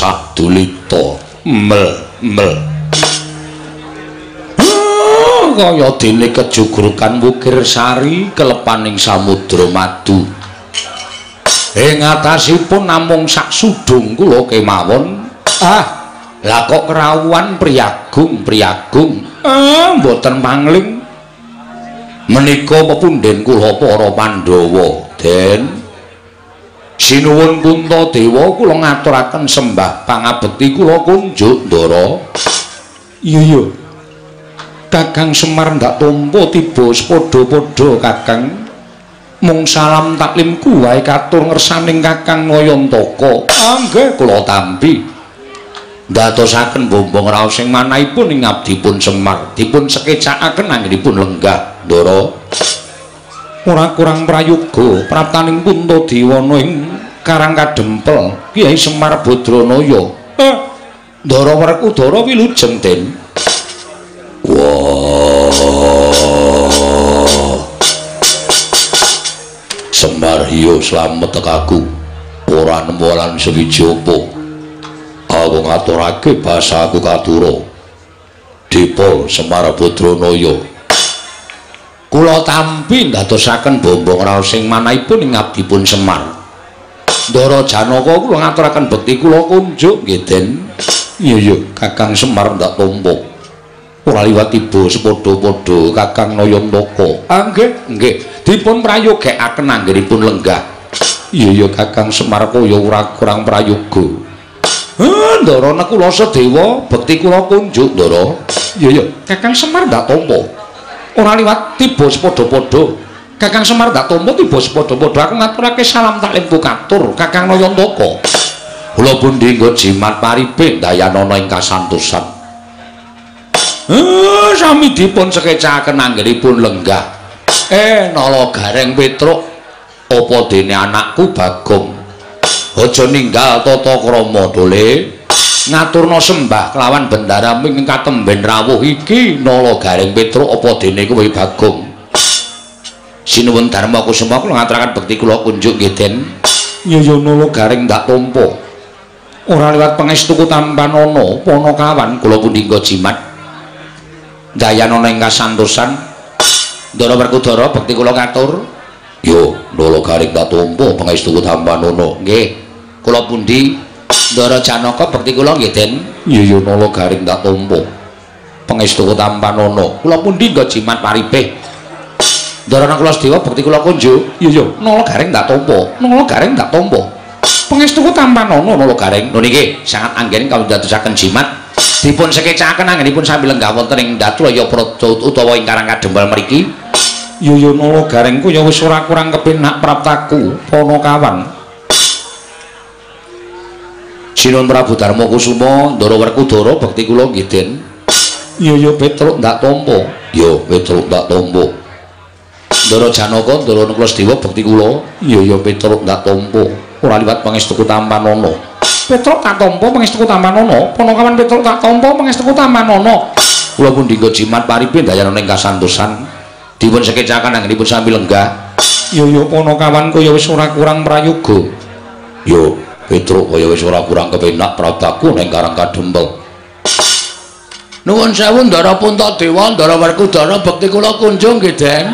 sadulita. Mel mel. Ah, kaya dene kejugurkan wukir sari kelepaning samudra madu. Ing atasipun namung sak sudung kula kemawon. Ah lah kok kerawuan priyagung priyagung? Ah mboten mangling. Menika pepunden kula para pandhawa den Sinuwun Puntadewa kula ngaturaken sembah pangabekti kula kunjuk Ndara. Iya iya. Kakang Semar ndak tampa tiba sepadha-padha Kakang. Mung salam taklimku wae katur ngersaning Kakang Nayantaka. Angge kula tampi. Ndadosaken bombong raos sing manahipun ing abdipun Semar dipun sekecakaken anggenipun lenggah Ndara. Ora kurang prayoga praptaning punta ing karang kadempel Kyai Semar Badranaya eh Ndara Werkudara wilujeng den. Semar hiyo slamet tekaku ora nemu lan sewiji apa? Aku ngaturake basa aku katura Dipol Semar Badranaya kula tampi ndadosaken bombong raos sing manahipun ing abdipun Semar. Ndara Janaka kula ngaturaken bekti kula kunjuk nggih Den. Iya Kakang Semar ndak tampa. Ora liwat tiba sepadha-padha Kakang Nayantaka. Ah nggih, nggih. Dipun prayogekaken anggenipun lenggah. Iya Kakang Semar kaya ora kurang prayoga. Ah Ndara kula sedewa bekti kula kunjuk Ndara. Iya iya Kakang Semar ndak tampa. Ora liwat tiba sepadha-padha Kakang Semar dak tampa tiba sepadha-padha aku ngaturake salam taklim katur Kakang Nayantaka kula pundi nggo jimat paripe dayanana ing kasantosan. Eh sami dipun sekecakaken anggenipun lenggah. Eh nala gareng petruk apa dene anakku Bagong? Aja ninggal tata krama dole ngaturna sembah kelawan bendara ming katemben rawuh iki nala garing petruk apa dene kowe bagong? Sinuwun dharma kusuma kula ngaturaken bekti kula kunjuk nggih den ya nala garing ndak tampa. Ora liwat pangestuku tampanana panakawan kula pundi jimat. Dayanana ing kasantosan. Ndara werkudara bekti kula katur yo nala garing ndak tampa pangestuku tampanana nggih kula pundi Ndara Janaka bekti kula nggih Den. Iya ya nala garing tak tampa. Pangestu tampanana. Kula pundi nggo jimat paripe. Ndara kula Sedewa bekti kula kunjuk. Iya ya nala garing tak tampa. Nala garing tak tampa. Pangestu tampanana nala garing. Lho niki sangat anggen kawula dadosaken jimat. Dipun sekecaken anggenipun sambil lenggah wonten ing Datu ya Praja utawa ing Karang Kadembal mriki. Nala garing ku ya wis ora kurang kepenak praptaku Panakawan. Sinuwun Prabu Darma Kusuma, Ndara Werkudara bekti kula nggih Den. Iya ya Petruk ndak tampa. Ya Petruk ndak tampa. Ndara Janaka, Ndara Nuklasdewa bekti kula. Iya ya Petruk ndak tampa. Ora liwat pangestuku tampanana. Petruk tak tampa pangestuku tampanana. Panakawan Petruk tak tampa pangestuku tampanana. Kula pun dinggo jimat paripe dayanana ing kasantosan. Dipun sekecakan anggenipun sami lenggah. Iya ya panakawan kaya wis ora kurang prayoga. Yo Petruk kaya wis ora kurang kepenak prataku ning Karang Kadempel. Nuwun sewu Ndara Puntadewa, Ndara Werkudara bekti kula kunjung nggih, Den.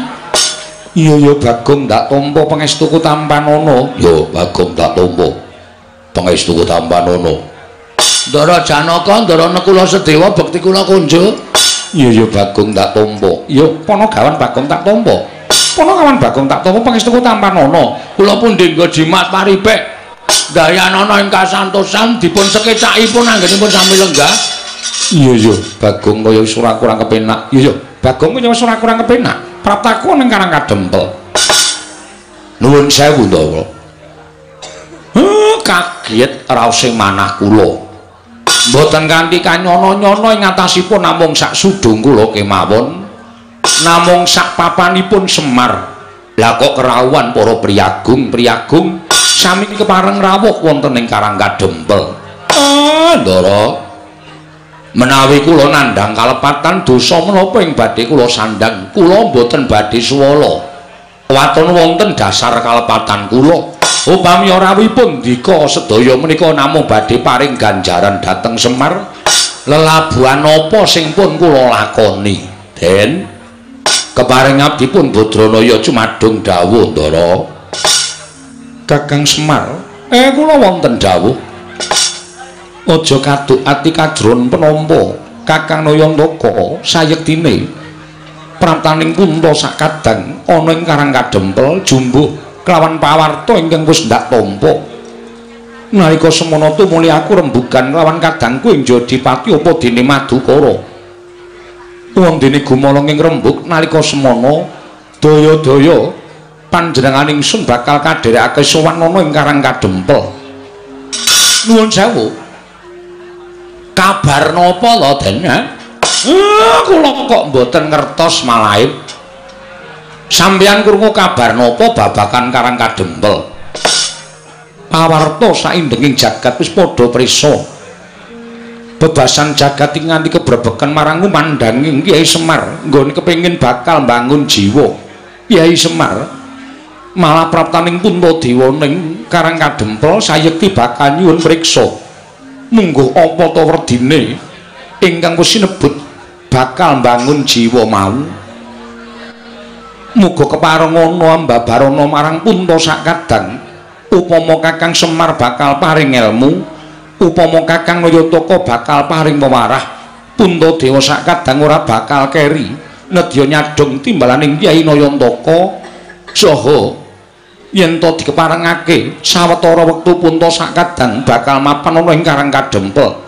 Iya ya Bagong ndak tampa pangestuku tampanana. Ya Bagong ndak tampa pangestuku tampanana. Ndara Janaka, Ndara Nekula Sedewa bekti kula kunjung. Iya ya Bagong ndak tampa. Ya Panagawan Bagong tak tampa. Panagawan Bagong tak tampa pangestuku tampanana. Kula pun dinggo jimat paripek. Dayanana ing kasantosan dipun sekecakipun anggenipun sami lenggah. Iya iya, Bagong kaya wis ora kurang kepenak. Iya iya, Bagong kaya wis ora kurang kepenak. Praptaku ning Karang Kadempel. Nuwun sewu. Huh, kaget raos sing manah kula. Mboten kanthi kanyono-nyono ing atasipun namung sak sudung kula kemawon. Namung sak papanipun Semar. Lah kok kerawuan para priyagung, sami kepareng rawuh wonten ing Karang Kadempel. Ah, Ndara. Menawi kula nandhang kalepatan dosa menapa ing badhe kula sandhang, kula mboten badhe suwala. Waton wonten dasar kalepatan kula. upami ora dika sedaya menika namung badhe paring ganjaran dhateng Semar lelabuhan apa sing pun kula lakoni den keparing abdi pun Badranaya cumadung dawuh ndara Kakang Semar eh kula wonten dawuh. Aja kaduk ati kajron penampa Kakang Nayantaka sayektine. Praptaning punta sakadang ana ing Karang Kadempel jumbuh kelawan pawarta ingkang wis ndak tampa. Nalika semana tumuli aku rembugan lawan kadangku ing Jodipati apa dene Madukara. Wong dene gumala ing rembug nalika semana daya-daya panjenenganing sun bakal kadherekake sowan ana ing Karang Kadempel nuwun sewu. Kabar napa lho Den eh kula kok mboten ngertos malahe sampeyan krungu kabar napa babakan Karang Kadempel? Pawarta saindenging jagat wis padha prisa. Bebasan jagat ing nganti kebrebeken marang mandanging Kyai Semar nggone kepengin bakal bangun jiwa. Kyai Semar malah praptaning Puntadewa ning Karang Kadempel sayekti bakal nyuwun priksa mungguh apa to werdine? Ingkang wis sinebut bakal mbangun jiwa mau. Muga kepareng ana ambabarana marang punta sakadang upama kakang semar bakal paring ilmu upama kakang nayataka bakal paring pemarah. Punta dewa sakadang ora bakal keri. Nedya nyadong timbalaning kyai nayantaka. Saha yen to dikeparengake sawetara wektu punta sakadang bakal mapan ana ing Karang Kadempel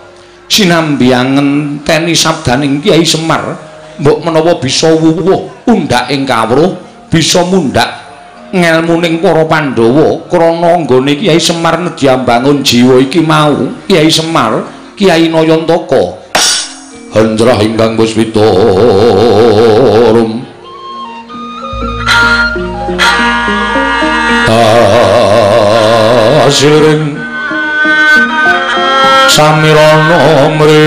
sinambi ngenteni sabdaning Kyai Semar mbok menawa bisa wuwuh undhak ing kawruh bisa mundhak ngelmuning para Pandhawa krana nggone Kyai Semar nedya bangun jiwa iki mau Kyai Semar Kyai Nayantaka. Handrah ingkang puspita asiring samirana mri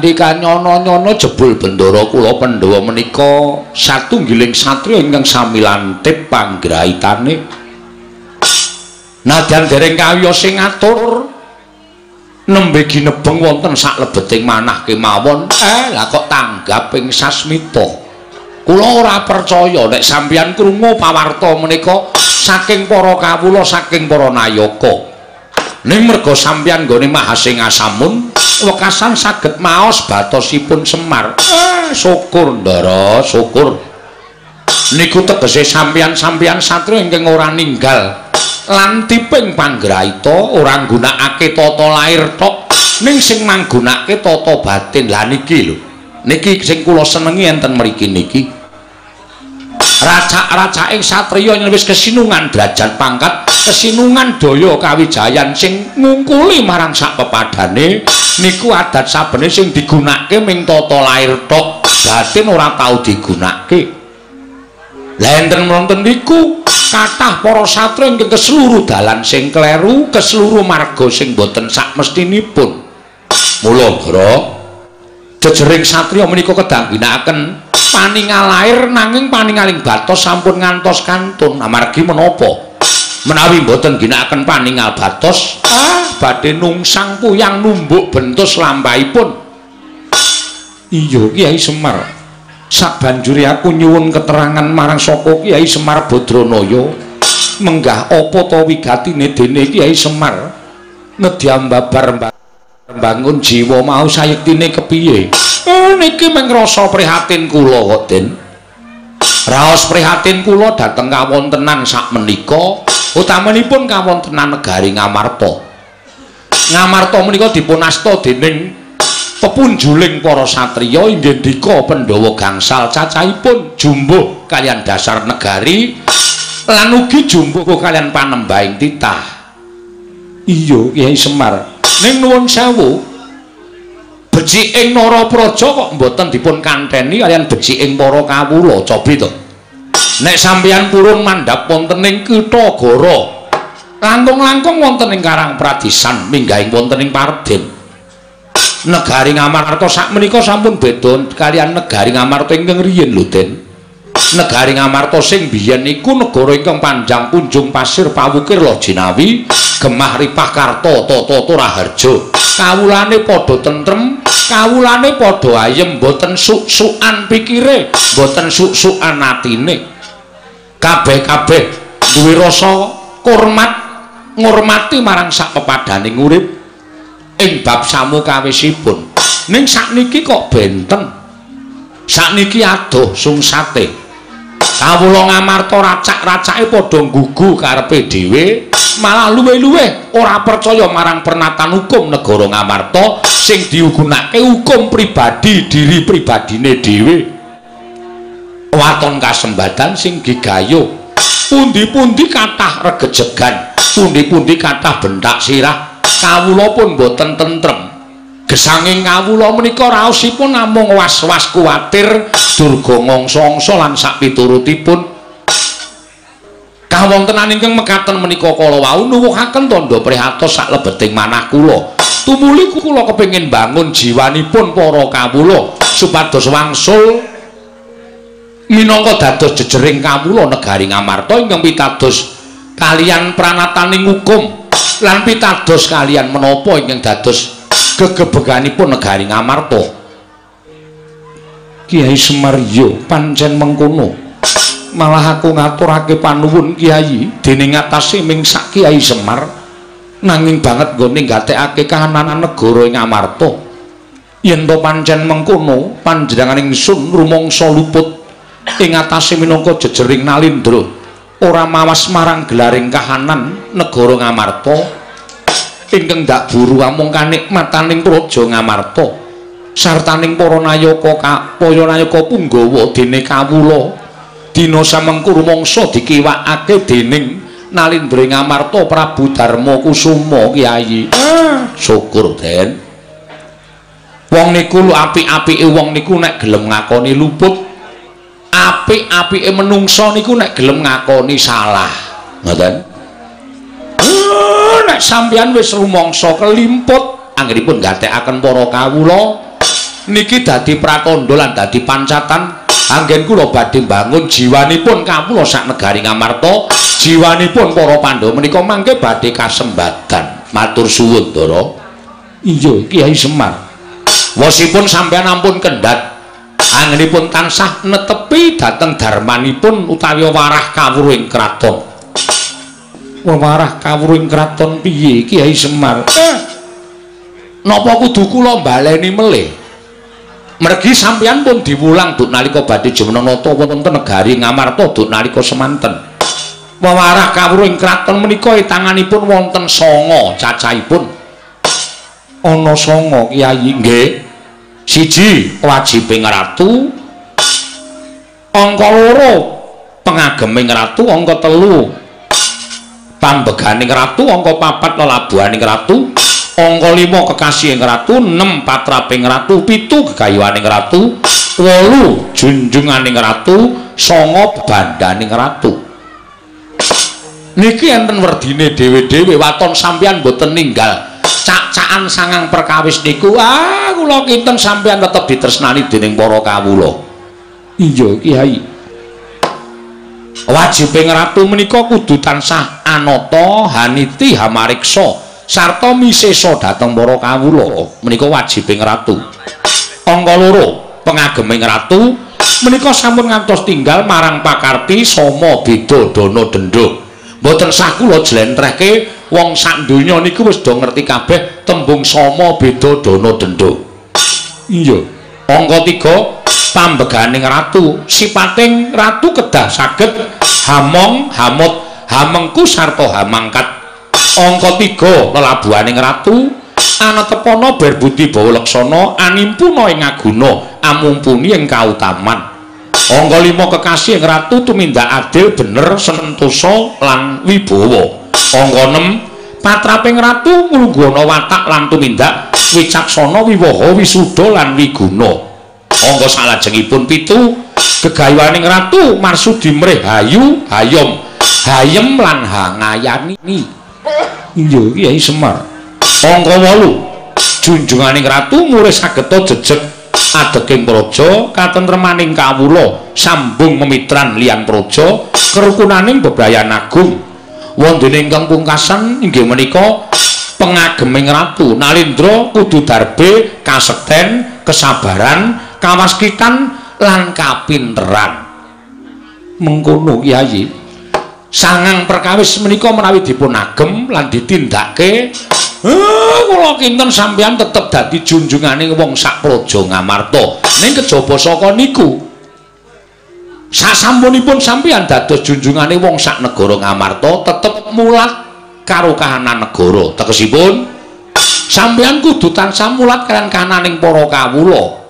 mboten kanthi kanyono-nyono jebul bendara kula Pandhawa menika satunggiling satriya ingkang sami lantip panggrahitane. Nadyan dereng kawiyos sing ngatur nembe ginebeng wonten sak lebeting manah kemawon. Eh, lah kok tanggap ing sasmita. Kula ora percaya nek sampeyan krungu pawarta menika saking para kawula saking para nayaka. Ning merga sampeyan nggone Mahasingasamun wekasan saged maos batosipun Semar. Eh, syukur Ndara, syukur. Niku tegese sampeyan-sampeyan satriya ingkang ora ninggal lan tiping panggraita ora nggunakake tata lair tok, ning sing manggunakake tata batin. Lah niki lho. Niki sing kula senengi enten mriki niki. Raca-raca ing satriya yen wis kesinungan derajat pangkat, kesinungan daya kawijayan sing ngungkuli marang sak pepadane niku adat sabene sing digunakake ming tata lair tok, batin ora tau digunakake. Lenten wonten niku kathah para satri ingkang keseluruh dalan sing kleru, keseluruh marga sing boten sak mestinipun. Mula, Bro, jejering satriya menika kedang ginakaken paningal lair nanging paningaling batos sampun ngantos kantun. Amargi menapa? Menawi boten ginakaken paningal batos, ah, badhe nungsang puyang numbuk bentus lampahipun. Iya, Kiai Semar. sabanjuri aku nyuwun keterangan marang saka Kiai Semar Badranaya menggah apa to wigatine dene Kiai Semar ngedyambabar bangun jiwa mau sayektine kepiye eh, niki mung rasa prihatin kula raos prihatin kula dhateng kawontenan sak menika utamanipun kawontenan negari Ngamarta Ngamarta menika dipun asta dening pepunjuling para satriya inggih dika Pandhawa gangsal cacahipun jumbuh kalian dasar negari lan ugi jumbuh kalian panembahing titah. Iya, Kyai Semar. Ning nuwun sewu. Beciking Narapraja kok mboten dipun kanteni kalian beciking para kawula, cobi to. Nek sampeyan purun mandhap wonten ing Kitha Goro, langkung-langkung wonten ing Karang Pradisan, minggahing wonten ing Parden. negari Ngamarta sak menika sampun beda kalian negari Ngamarta ingkang riyin lho Den. Negari Ngamarta sing biyen iku negara ingkang panjang kunjung pasir pawukir lo jinawi gemah ripah karta tata raharja. Kawulane padha tentrem, kawulane padha ayem boten suk-sukan pikire, boten suk-sukan atine. Kabeh-kabeh duwe rasa hormat ngurmati marang sak pepadaning urip ing bab samu kawisipun. Ning sakniki kok benten? Sakniki adoh sungsate. Kawula ngamarta racak-racake padha gugu karepe dhewe malah luwe-luwe ora percaya marang pernatan hukum negara ngamarta sing diugunake hukum pribadi diri pribadine dhewe waton kasembadan sing gigayo pundi-pundi kathah regejegan pundi-pundi kathah bentak sirah. Kawula pun boten tentrem. Gesanging kawula menika raosipun namung was-was kuwatir durga ngongso-ngongso lan piturutipun. Kawontenan ingkang mekaten menika kala wau nuwuhaken tandha prihatos sak lebeting manah kula. Tumuli kula kepengin bangun jiwanipun para kawula supados wangsul minangka dados jejering kawula negari Ngamarta ingkang pitados kalian pranataning hukum lan pitados kalian menapa ingkang dados gegebeganipun negari Ngamarta. Kiai Semaryo pancen mengkono. Malah aku ngaturake panuwun Kiai dening atase ming sak Kiai Semar nanging banget nggone gatekake kahananan negara ing Ngamarta. Yen to pancen mengkono panjenengan ingsun rumangsa luput ing atase minangka jejering nalindra ora mawas marang gelaring kahanan negara Ngamarta. Ingkang dak buru amung kanikmataning praja Ngamarta. Sartaning para nayaka kaya nayaka punggawa dene kawula. Dina samengku rumangsa dikiwakake dening Nalindra Ngamarta Prabu Darma Kusuma Kyai. Ah. syukur den. Wong niku apik-apike wong niku nek gelem ngakoni luput apik-apike menungso niku nek gelem ngakoni salah. Ngoten? Nek sampeyan wis rumangsa kelimput anggenipun gatekaken para kawula niki dadi pratandha lan dadi pancatan. Anggen kula badhe bangun jiwanipun kawula sak negari Ngamarta jiwanipun para Pandhawa menika mangke badhe kasembadan. Matur suwun Ndara iya Kiai Semar. Wasipun sampeyan ampun kendhat angenipun tansah netepi dhateng darmanipun utawi warah kawruhing kraton. Warah kawruhing kraton piye Kiai Semar? Eh, napa kudu kula baleni melih? Mergi sampeyan pun diwulang duk nalika badhe jumeneng nata wonten negari Ngamarta duk nalika semanten. Warah kawruhing kraton menika tanganipun wonten sanga cacahipun. Ana sanga Kiai nggih. Siji wajibing ratu. Angka loro pengageming ratu angka telu. Pambeganing ratu angka papat lelabuhaning ratu. Angka lima kekasihing ratu. Enam patraping ratu. Pitu gegayuhaning ratu. Wolu junjunganing ratu. Songo bandaning ratu. Niki enten werdine dhewe-dhewe waton sampeyan boten ninggal cak-cakan sangang perkawis niku ah kula kinten sampeyan tetep ditresnani dening para kawula. Iya kiai. Wajibing ratu menika kudu tansah anata haniti hamariksa sarta misesa dhateng para kawula. Menika wajibing ratu angka loro pengageming ratu menika sampun ngantos tinggal marang pakarti sama beda dana dendho mboten sah kula jlentrehke wong sak donya niku wis do ngerti kabeh tembung sama beda dana dendho. Iya. Angka 3 pambeganing ratu, sipating ratu kedah saged hamong, hamut, hamengku sarta hamangkat. Angka 3 lelabuhaning ratu anatepana berbudi bawa leksana animpuna ing aguna amumpuni ing kautaman. Angka 5 kekasih ratu tumindak adil bener sentosa lan wibawa. angka 6 patraping ratu nglunggana watak lan tumindak wicaksana wiwaha wisuda lan wiguna. Angka salajengipun pitu gegayuhaning ratu marsudi mrih hayu hayom hayem lan hangayani. Iya Kyai Semar. Angka 8 junjunganing ratu murih sageta jejeg adeking praja katentremaning kawula sambung memitran liyan praja kerukunaning bebrayan agung. Wonten ingkang pungkasan inggih menika pengageming ratu Nalindra kudu darbe kasekten kesabaran kawaskitan lan kapinteran. Mengkono kiai. Sangang perkawis menika menawi dipun agem lan ditindakke eh kula kinten sampeyan tetep dadi junjungane wong sak praja ngamarta. Ning kejaba saka niku. Sasampunipun sampeyan dados junjungane wong sak negara Ngamarta tetep mulat karo kahanan negara. Tegesipun sampeyan kudu tansah mulat kalian kahananing para kawula.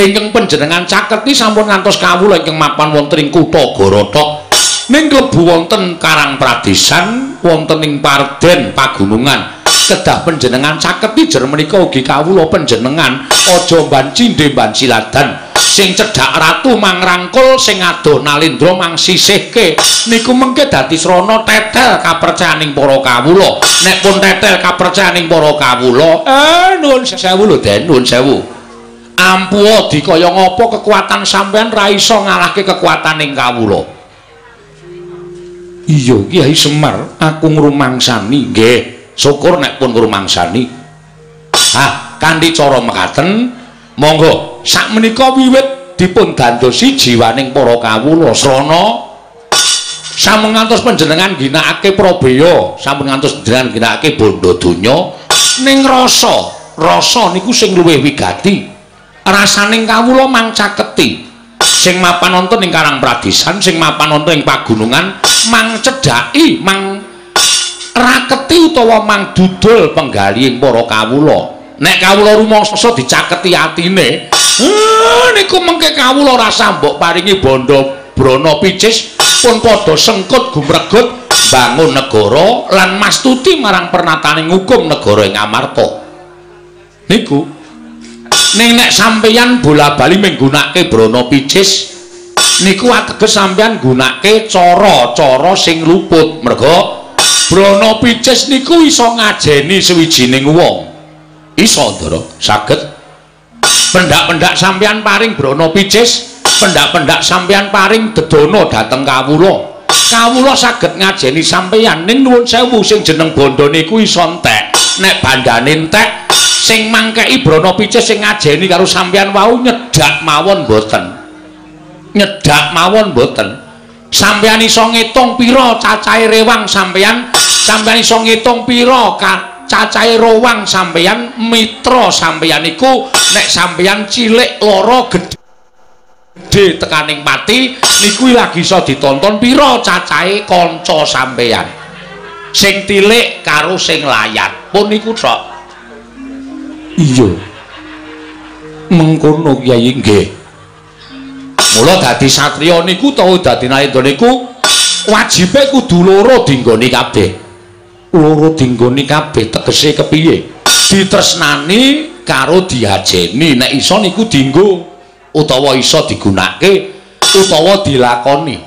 Ingkang panjenengan caketi sampun ngantos kawula ingkang mapan wonten ing kutha Gorotok ning klebu wonten Karang Pradesan wonten ing Parden Pagunungan kedah panjenengan caketi jer menika ugi kawula panjenengan aja banci ndemban siladan sing cedhak ratu mangrangkul sing ado nalindra mang sisihke niku mengke dadi srana tetel kapercayaning para kawula. Nek pun tetel kapercayaning para kawula eh nuwun sewu lho Den nuwun sewu. Ampuh dikaya ngapa kekuatan sampean ra iso ngalahke kekuataning kawula? Iya Kyai Semar aku ngrumangsani nggih syukur nek pun ngrumangsani ah kanthi cara mekaten monggo sak menika wiwit dipun dandosi jiwaning para kawula srana. Sampun ngantos panjenengan ginakake prabeya sampun ngantos panjenengan ginakake bondo donya ning rasa rasa niku sing luwih wigati. Rasaning kawula mangcaketi sing mapan wonten ing Karang Pradesan sing mapan wonten ing pagunungan mang cedhaki mang raketi utawa mang dudul penggali ing para kawula. Nek kawula rumangsa dicaketi atine eh, niku mengke kawula rasa mbok paringi bondo brana picis pun padha sengkut gumregut bangun negara lan mastuti marang pernataning hukum negara ing Amarta. Niku ning nek sampeyan bola-bali menggunakake brana picis niku ateges sampeyan gunakake cara-cara sing luput. Merga brana picis niku iso ngajeni sewijining wong. Iso ndara. Saged. Pendak-pendak sampeyan paring brana picis pendak-pendak sampeyan paring dedono dhateng kawula. Kawula saged ngajeni sampeyan. Ning nuwun sewu sing jeneng bondo niku iso entek. Nek bandane entek sing mangkeki brana picis sing ngajeni karo sampeyan wau nyedak mawon mboten. Nyedak mawon mboten sampeyan iso ngitung pira cacahe rewang sampeyan? Sampeyan iso ngitung pira cacahe rowang sampeyan? Mitra sampeyan iku nek sampeyan cilik lara gedhe tekaning pati niku lagi iso ditonton pira cacahe kanca sampeyan. Sing tilik karo sing layat pun niku tok. Iya. Mengkono kiai nggih mula dadi satriya niku utawa dadi narendra niku wajibe kudu loro dinggoni kabeh. Loro dinggoni kabeh tegese kepiye? Ditresnani karo diajeni. Nek iso niku dinggo utawa iso digunakake utawa dilakoni.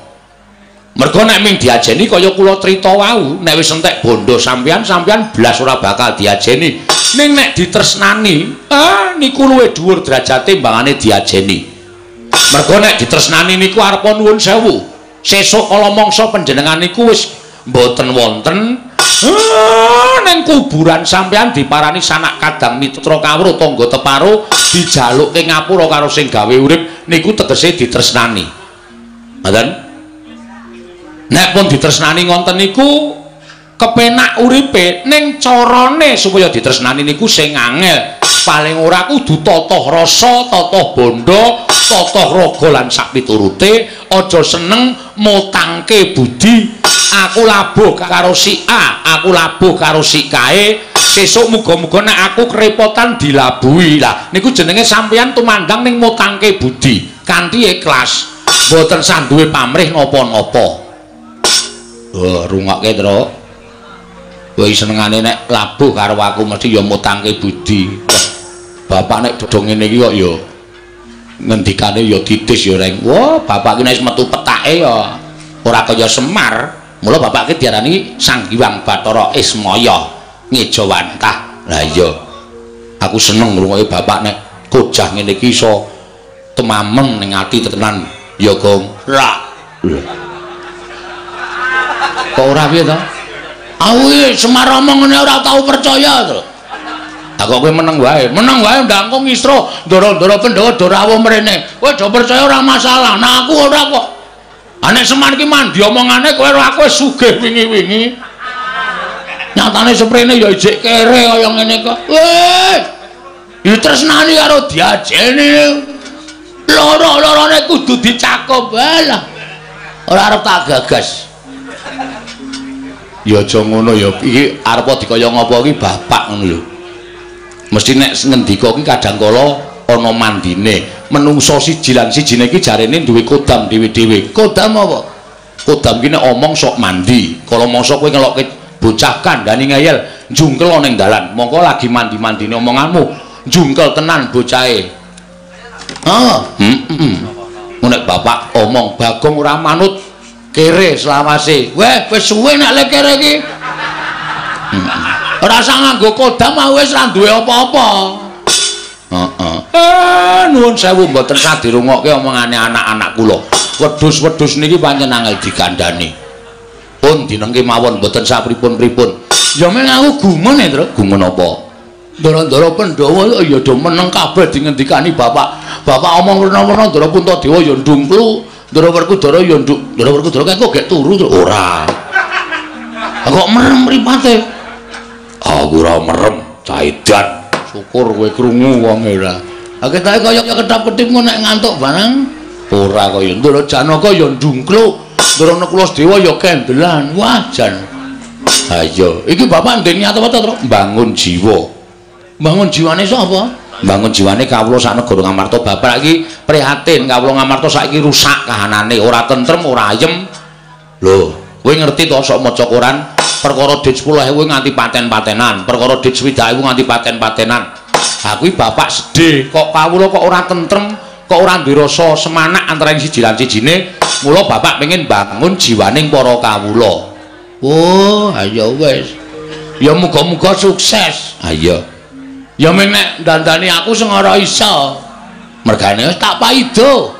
Mergo nek ming diajeni kaya kula crita wau nek wis entek bondo sampean sampean blas ora bakal diajeni. Ning nek ditresnani ah niku luwih dhuwur derajate mbangane diajeni mergo nek ditresnani niku arep nuwun sewu. Sesuk kala mangsa panjenengan niku wis mboten wonten. Ah, ning kuburan sampean diparani sanak kadang mitra kawruh tangga teparo dijalukke ngapura karo sing gawe urip niku tegese ditresnani. Ngoten nek pun ditresnani ngonten niku kepenak uripe ning carane supaya ditresnani niku sing angel paling ora kudu totoh rasa totoh bondo totoh raga lan sak piturute aja seneng mutangke budi aku labuh karo si A aku labuh karo si kae sesuk muga-muga nek aku kerepotan dilabuhi lah niku jenenge sampeyan tumandang ning mutangke budi. Kanthi ikhlas. Mboten sanduwe pamrih napa-napa oh rungokke tro kowe senengane nek labuh karo aku mesti ya mutangke budi bapak nek dodong iki kok ya ngendikane ya titis ya reng wah bapak ki nek metu petake ya ora kaya semar Mula bapake diarani Sang Hyang Bathara Ismaya Ngejawantah. Lah iya. Aku seneng ngrungokke bapak nek kojah ngene iki iso temamen ning ati tenan ya, Gong. Ra. Kok ora piye to? Aku Semar omong ngene ora tau percaya to. Aku kowe meneng wae, meneng wae ndangku ngisro, ndoro-ndoro Pandhawa do rawuh mrene. Kowe do percaya ora masalah. Nah aku ora kok. Anek seman ki mandi omongane kowe aku wis sugih wingi-wingi. Nyatane seprene ya ijik kere kaya ngene kok. Wis. Ya tresnani karo diajeni. Loro-lorone kudu dicakup lah. Ora arep tak gagas. Ya aja ngono ya. Iki arep dikaya ngapa iki bapak ngono lho. Mesti nek ngendika iki kadang kala ana mandine. Menungso siji lan sijine iki jarene duwe kodam dhewe-dhewe. Kodam apa? Kodam ki nek omong sok mandi. Kala mangsa kowe ngelokke bocah kandhani ngeyel jungkel ning dalan. Mongko lagi mandi-mandine omonganmu jungkel tenan bocahe. Ah heeh nek bapak omong bagong ora manut kere selawase. Weh wis suwe nek le kere iki usah nganggo kodam wis ra duwe apa-apa Heeh. Eh, nuwun sewu mboten sadirungokke omongane anak-anak kula. Wedhus-wedhus niki pancen angel dikandhani. Pun dinengke mawon mboten sapripun-pripun. Ya men aku gumun ya, Tru. Gumun apa? Ndara-ndara Pandhawa ya do meneng kabeh dingendikani Bapak. Bapak omong rena-rena Ndara Puntadewa ya ndungklu, Ndara Werkudara ya nduk. Ndara Werkudara kok gek turu, Tru. Ora. Kok merem mripate? Aku ora merem, caidan. syukur kowe krungu wong ora. Ha ketake kaya kedap-kedip nek ngantuk barang ora kaya ndara janaka ya ndungkluk ndara nekula dewa ya kendelan. Wajan. Ha iya. Iki bapak ndek niat apa to bangun jiwa. Bangun jiwane sapa? Bangun jiwane kawula sak negara ngamarta. Bapak iki prihatin kawula ngamarta saiki rusak kahanane. Ora tentrem ora ayem. Lho kowe ngerti to sok maca Quran perkara dit 10.000 nganti paten-patenan, perkara dit 20.000 nganti paten-patenan. Ha kuwi bapak sedih, kok kawula kok ora tentrem, kok ora duwe rasa semanak antara siji lan sijine. Mula bapak pengen bangun jiwaning para kawula. Oh, ayo wis. Ya muga-muga sukses. Ayo. Ya meng nek dandani aku sing ora iso. Mergane wis tak paido.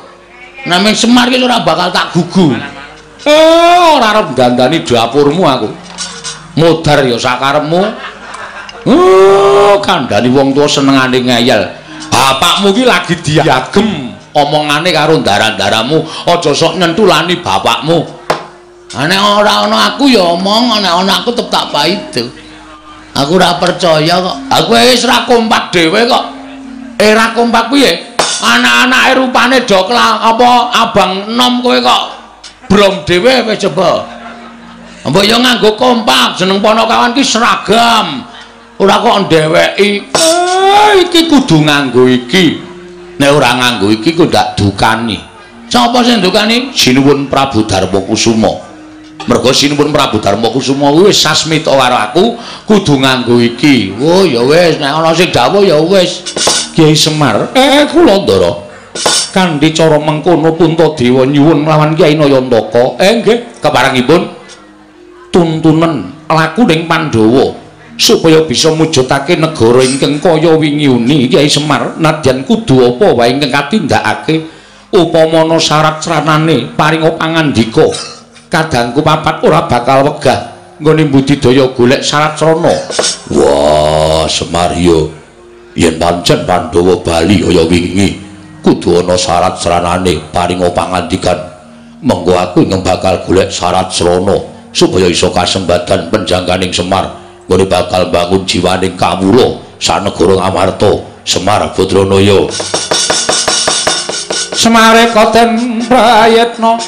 Nameng Semar ki ora bakal tak gugu. Eh, ora arep dandani dapurmu aku. Modar ya sakarepmu. Oh kandhani wong tuwa senengane ngeyel. Bapakmu ki lagi diagem. Omongane karo ndara-ndaramu aja sok nyentulani bapakmu. Nek ora ana aku ya omong nek ana aku tetep tak paido aku ora percaya kok. Aku wis ra kompak dhewe kok. Era kompak piye anak-anake rupane do apa abang enom kowe kok. Brom dhewe wis coba Mbok yo nganggo kompak, jeneng ponokawan ki seragam. Ora kok ndeweki. Eh, iki kudu nganggo iki. Nek ora nganggo iki kok ndak dukani. Sapa sing ndukani? Sinuwun Prabu Darma Kusuma. Merga sinuwun Prabu Darma Kusuma wis sasmita karo aku, kudu nganggo iki. Oh ya wis, nek ana sing dawuh ya wis. Kiai Semar, eh kula ndara. Kanthi cara mengkono Puntadewa nyuwun lawan Kiai Nayantaka. Eh nggih, keparengipun tuntunan laku ning Pandhawa. supaya bisa mujudake negara ingkang kaya wingi uni. Kyai Semar nadyan kudu apa wae ingkang katindakake upama ana syarat sranane paringa pangandika kadangku papat ora bakal wegah. Nggone budidaya golek syarat srana wah Semar yo. Yen pancen Pandhawa bali kaya wingi kudu ana syarat sranane paringa pangandikan mengko aku ingkang bakal golek syarat srana supaya iso kasembadan penjangganing Semar. Nggone bakal bangun jiwaning kawula sanegara Amarta Semar Badranaya Semare koten prayetna.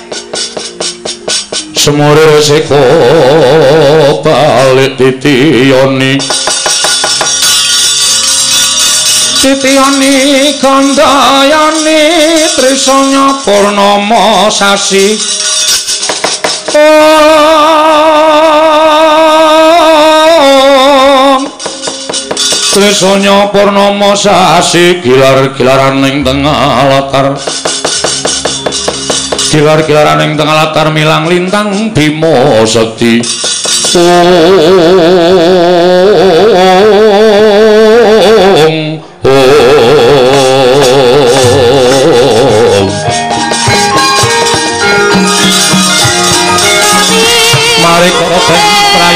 Semore seko balik titiyoni Titiyoni kandayani Trisanya Purnama sasi Trisanya Purnama sasi gilar-gilaran ing tengah latar. Gilar-gilaran ing tengah latar milang lintang Bima Sakti. Om Om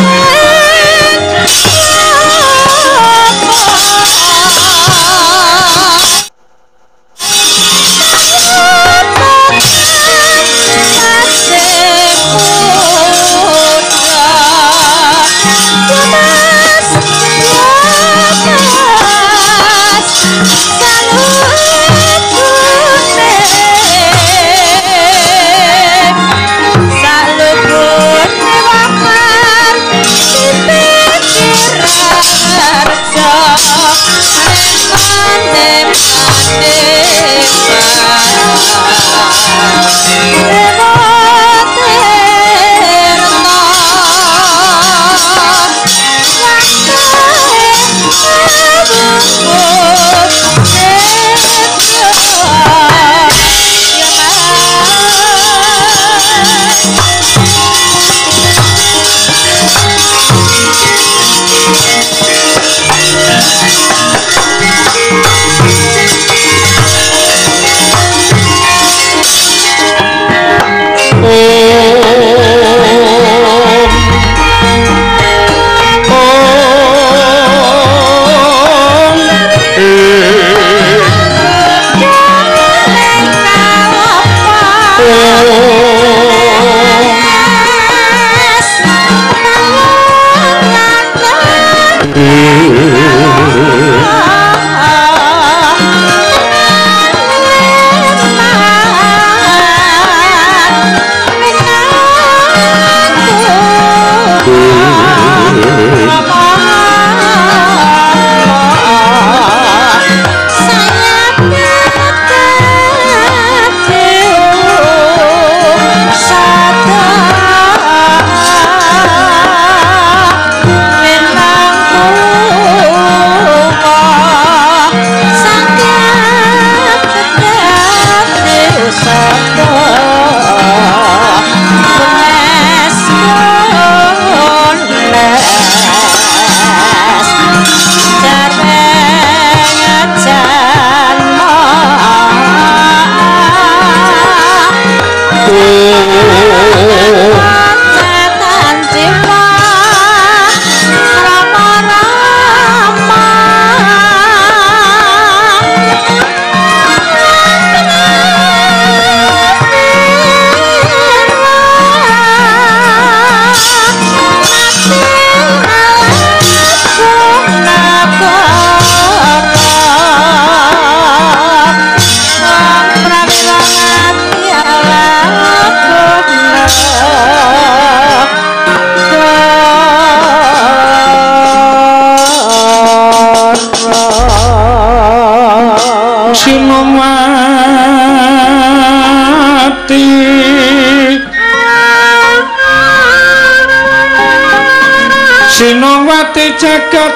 oh. Jagat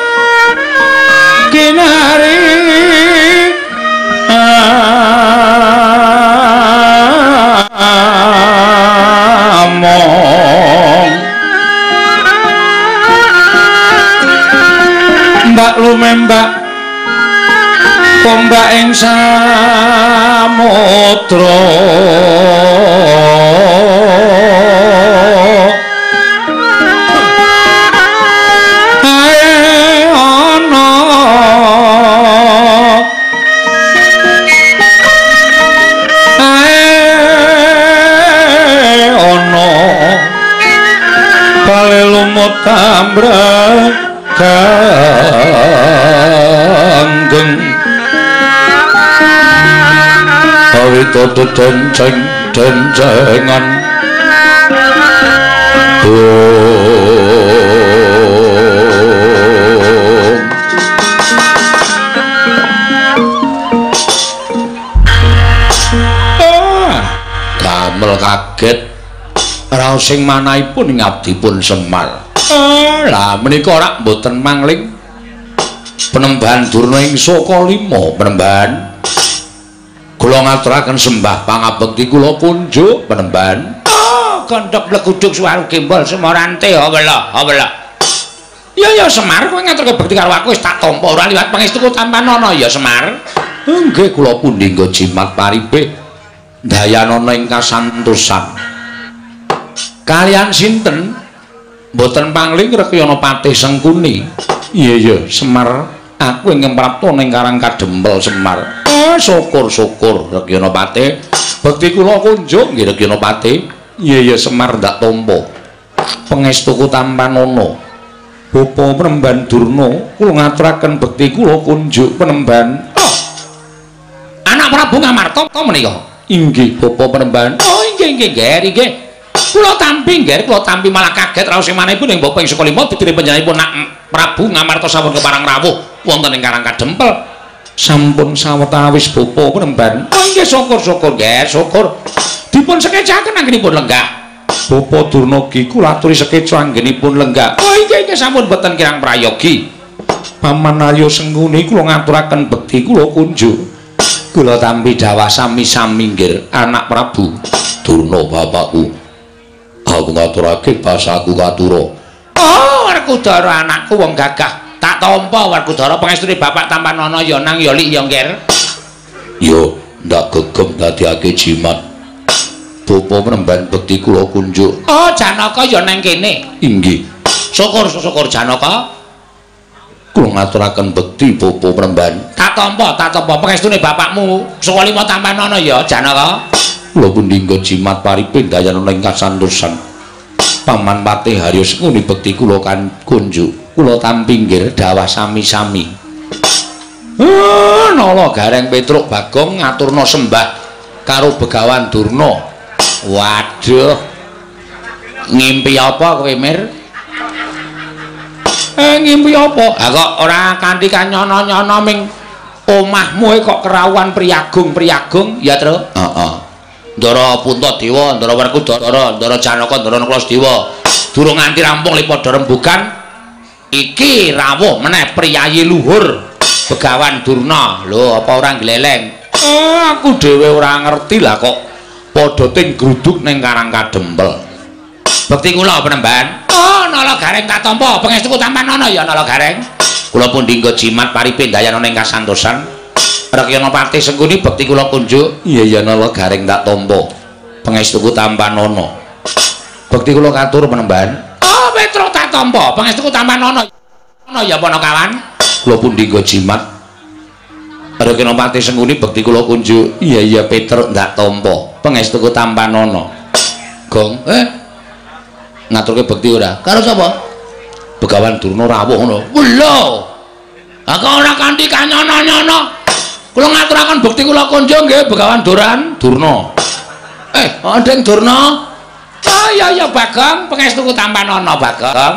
kinari among. Mbak lumembak pombak ing samudra awita denceng dencengan Damel kaget raos sing manahipun ngabdipun Semar. lah menika ora mboten mangling penembahan durna ing saka lima penembahan kula ngaturaken sembah pangabekti kula kunjuk penembahan. Oh kandhak lekuduk suwaru gembol semorante hawela hawela ya ya semar kowe ngaturke bekti karo aku wis tak tampa ora liwat pangestuku tanpa nono ya semar. Nggih kula pundi nggo jimat paripe dayanana ing kasantosan. Kalian sinten? Mboten pangling rekyana patih sengkuni? Iya iya semar. Aku ingin prapto ning karang kadempel semar syukur-syukur rekyana patih bekti kula kunjuk nggih rekyana patih iya iya semar ndak tampa pangestuku tanpa nono bapa penemban durna. Kula ngaturaken bekti kula kunjuk penemban. Oh. anak prabu ngamarta menika? Inggih bapa penemban. Oh inggih inggih nggih kula tampi nggih kula tampi malah kaget raos sing manehipun ing bapa ing saka lima ditire panjenenganipun Prabu Ngamarta sampun keparang rawuh. Wonten ing Karang Kadempel sampun sawetawis bapa penemban oh nggih syukur-syukur nggih syukur. Dipun sekecaken anggenipun lenggah bapa Durna ki kula aturi sekeca anggenipun lenggah oh nggih nggih sampun boten kirang prayogi. Paman Arya Sengkuni kula ngaturaken bekti kula kunjuk kula tampi dawah sami-sami nggih anak Prabu Durna bapakku aku ngaturake basaku katura oh werkudara anakku wong gagah tak tampa werkudara pangestune bapak tampan ya nang ya lik ya ngger. Yo ndak gegem dadiake jimat. Bapa menemban bekti kula kunjuk. Oh janaka ya nang kene. Inggih. Syukur syukur janaka. Kula ngaturaken bekti bapa menemban tak tampa tak tampa pangestune bapakmu. Saka lima ya janaka. Kula pundingga jimat paripin dayana ing kasantosan paman patih haryo sekuni bekti kula kan kunjuk kula tampinggir dawah sami-sami. Uh, nala gareng petruk bagong ngaturna sembah karo begawan durna. Waduh. Ngimpi apa kowe mir? Eh ngimpi apa? Ha kok ora kanthi kanyono-nyono ming omahmu kok kerawan priagung-priagung ya tru? Heeh. Uh -uh. Ndara Puntadewa, Ndara Werkudara, Ndara Janaka, Ndara Naklasdewa. Durung nganti rampung lipada rembugan iki rawuh meneh priyayi luhur Begawan Durna. Lho, apa ora gleleng? Eh, aku dhewe ora ngerti lah kok padha ting gruduk ning Karang Kadempel. Bekti kula penemban. Oh, nala gareng tak tampa, pangestuku tampan ana ya nala gareng. Kula pun dinggo jimat paripe dayana ning kasantosan. Rakyana Pati Sengkuni bekti kula kunjuk. Iya ya nala garing tak tampa. Pangestuku tampanono. Bekti kula katur penemban. Oh, tampa. Pangestuku tampanono. Ono ya apa kawan? Kula pun dinggo jimat. Rakyana Pati Sengkuni bekti kula kunjuk. Iya iya Petro ndak tampa. Pangestuku tampanono. Gong, eh. Ngaturke bekti ora? Karo sapa? Begawan Durna rawuh ngono. Lho. Aku ora kanthi kanyono-nyono. Kula ngaturaken bukti kula kunjung nggih Begawan Duran Durna. Eh, Andeng Durna. Oh iya iya Bagong, pangestuku tampan ana Bagong.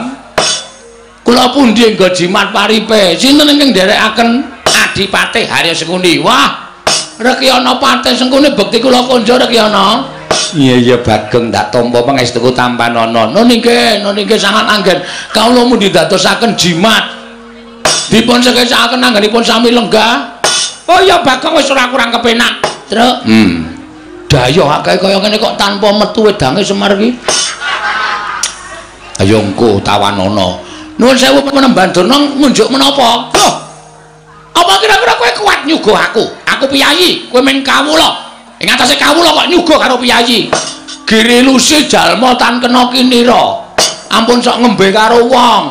Kula pundi nggo jimat paripe? Sinten ingkang nderekaken Adipati Harya Sengkuni? Wah, Rekyana Pati Sengkuni bukti kula kunjung Rekyana. Iya iya Bagong ndak tampa pangestuku tampanana. Nun nggih, nun nggih sangat anggen. Kawula mundi dadosaken jimat. Dipun sekesaken anggenipun sami lenggah. Oh iya Bagong wis ora kurang kepenak. Truk. Hmm. Dayo akeh kaya ngene kok tanpa metu wedange Semar iki. Ayo engko tawanana. Nuwun sewu penemban dono ngunjuk menapa? Loh. Apa kira-kira kowe kuat nyugo aku? Aku piyayi, kowe men kawula. Ing atase kawula kok nyugo karo piyayi. Girilusi jalma tan kena kinira. Ampun sok ngembe karo wong.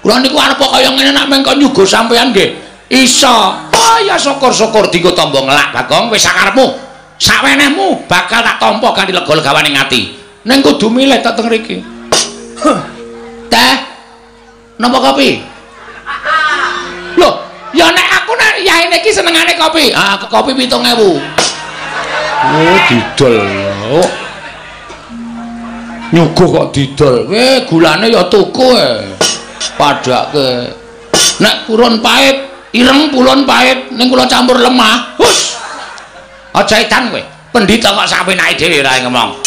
Kula niku arep kaya ngene nek mengko nyugo sampean nggih. Iso. Oh ya syukur-syukur dienggo tombo ngelak Bagong wis sakarepmu. Sawenehmu bakal tak tampa kanthi lega-legawane ati. Ning kudu milih tak teng mriki. Teh. Napa kopi? Loh, ya nek aku nek yaene iki senengane kopi. Ah, kopi 7000. Oh, didol. Oh. Nyuguh kok didol. Eh, gulane ya tuku e. Padake. Nek purun pahit, ireng pulon pahit, ning kula campur lemah. Hus. Aja edan kowe. Pendhita kok sapenake dhewe ra ngomong.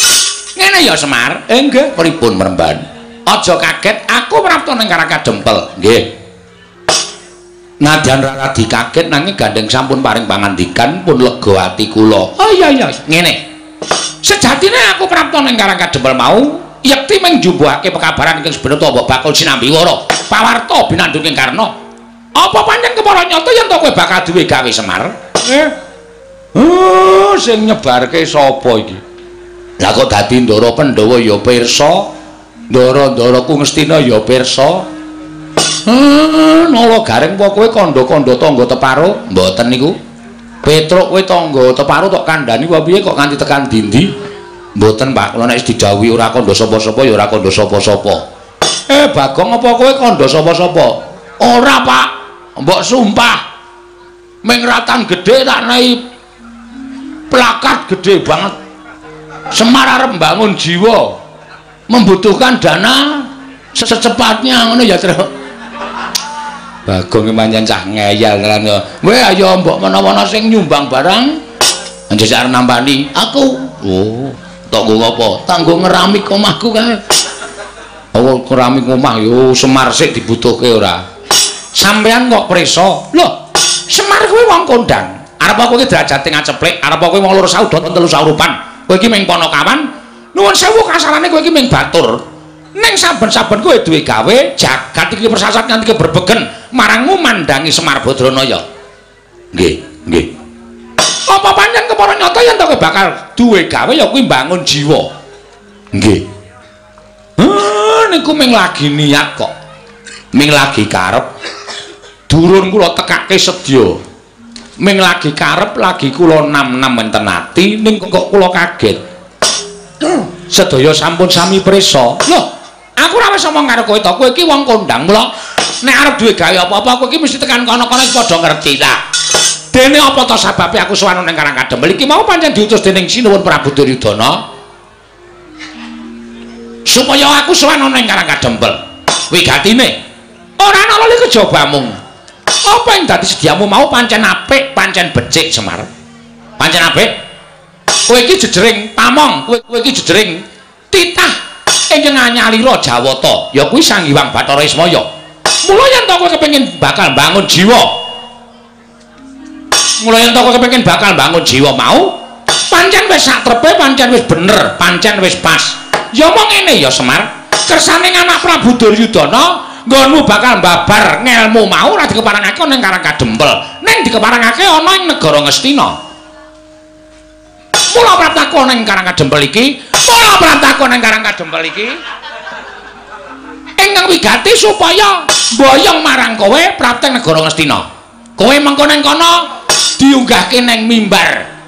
Ngene ya Semar. Nggih, pripun Mremban? aja kaget aku prapta ning Karaka Dempel nggih Nadyan rara dikaget nanging gandeng sampun paring pangandikan pun lega ati kula. Oh iya iya, ngene. Sejatine aku prapta ning Karaka Dempel mau yekti mung jumbuhake pekabaran ing sebenarnya mbok bakul sinambi wara. Pawarta binanduning Karna. Apa pancen kepara nyata yen to kowe bakal duwe gawe Semar? Eh. Oh, sing nyebarke sapa iki? Lah kok dadi Ndara Pandhawa ya pirsa? Ndara-ndara ku ngestina ya pirsa. Nala garing apa kowe kandha-kandha tangga teparo? Mboten niku. Petruk kowe tangga teparo tok kandhani apa piye kok nganti tekan dindi? Mboten, Pak. Kula nek didhawuhi ora kandha sapa-sapa ya ora kandha sapa-sapa. Eh, Bagong apa kowe kandha sapa-sapa? Ora, Pak. Mbok sumpah. Mengratan gedhe tak naik plakat gedhe banget. Semar arep mbangun jiwa. membutuhkan dana secepatnya ngono ya terus Bagong manjan cah ngeyel kan yo. Weh ayo mbok menawa sing nyumbang barang. Anjir arep nambani aku. Oh, tok nggo apa? Tanggo ngeramik omahku kae. Oh, keramik omah yo Semar sik dibutuhke ora. Sampean kok preso? Loh, Semar kuwi wong kondang. Arep aku iki derajate ngaceplek, arep aku wong loro saudara telu saurupan. Kowe iki ming ponokawan, Nuwun sewu kasarane kowe iki ming batur. Ning saben-saben kowe duwe gawe, jagat iki persasat nganti berbegen marangmu mandangi Semar Badranaya. Nggih, nggih. Apa pancen kepara nyata yen kowe bakal duwe gawe ya kuwi mbangun jiwa. Nggih. Heh, niku ming lagi niat kok. Ming lagi karep. Durun kula tekake sedya. Ming lagi karep lagi kula nam-nam enten ati ning kok kula kaget. sedaya sampun sami prisa lho aku ora wis omong karo kowe to. Kowe iki wong kondang mula nek arep duwe gawe apa-apa kowe iki mesti tekan kono-kono padha ngerti ta dene apa to sebabe aku suwanu ning Karang Kadempel iki mau pancen diutus dening Sinuwun Prabu Duryudana? Supaya aku suwanu ning Karang Kadempel wigatine. Ora ana lali kejobamu apa yang dadi sediamu? Mau pancen apik pancen becik Semar pancen apik? Kowe iki jejering tamong kowe kowe iki jejering titah. Ing nyalira Jawata. Ya kuwi Sang Hyang Bathara Ismaya. Mula yen to kowe kepengin bakal bangun jiwa? Mula yen to kowe kepengin bakal bangun jiwa mau? Pancen wis satrepe pancen wis bener pancen wis pas. Ya omong ngene ya Semar kersane anak Prabu Duryudana nggonmu bakal babar ngelmu mau ora dikeparangake ning Karang Kadempel ning dikeparangake ana ing negara Ngastina Mula prataku ning Karang Kadempel iki, mula prataku ning Karang Kadempel iki. Ingkang wigati supaya mboyong marang kowe prapteng negara Ngastina. Kowe mengko ning kono diunggahke ning mimbar.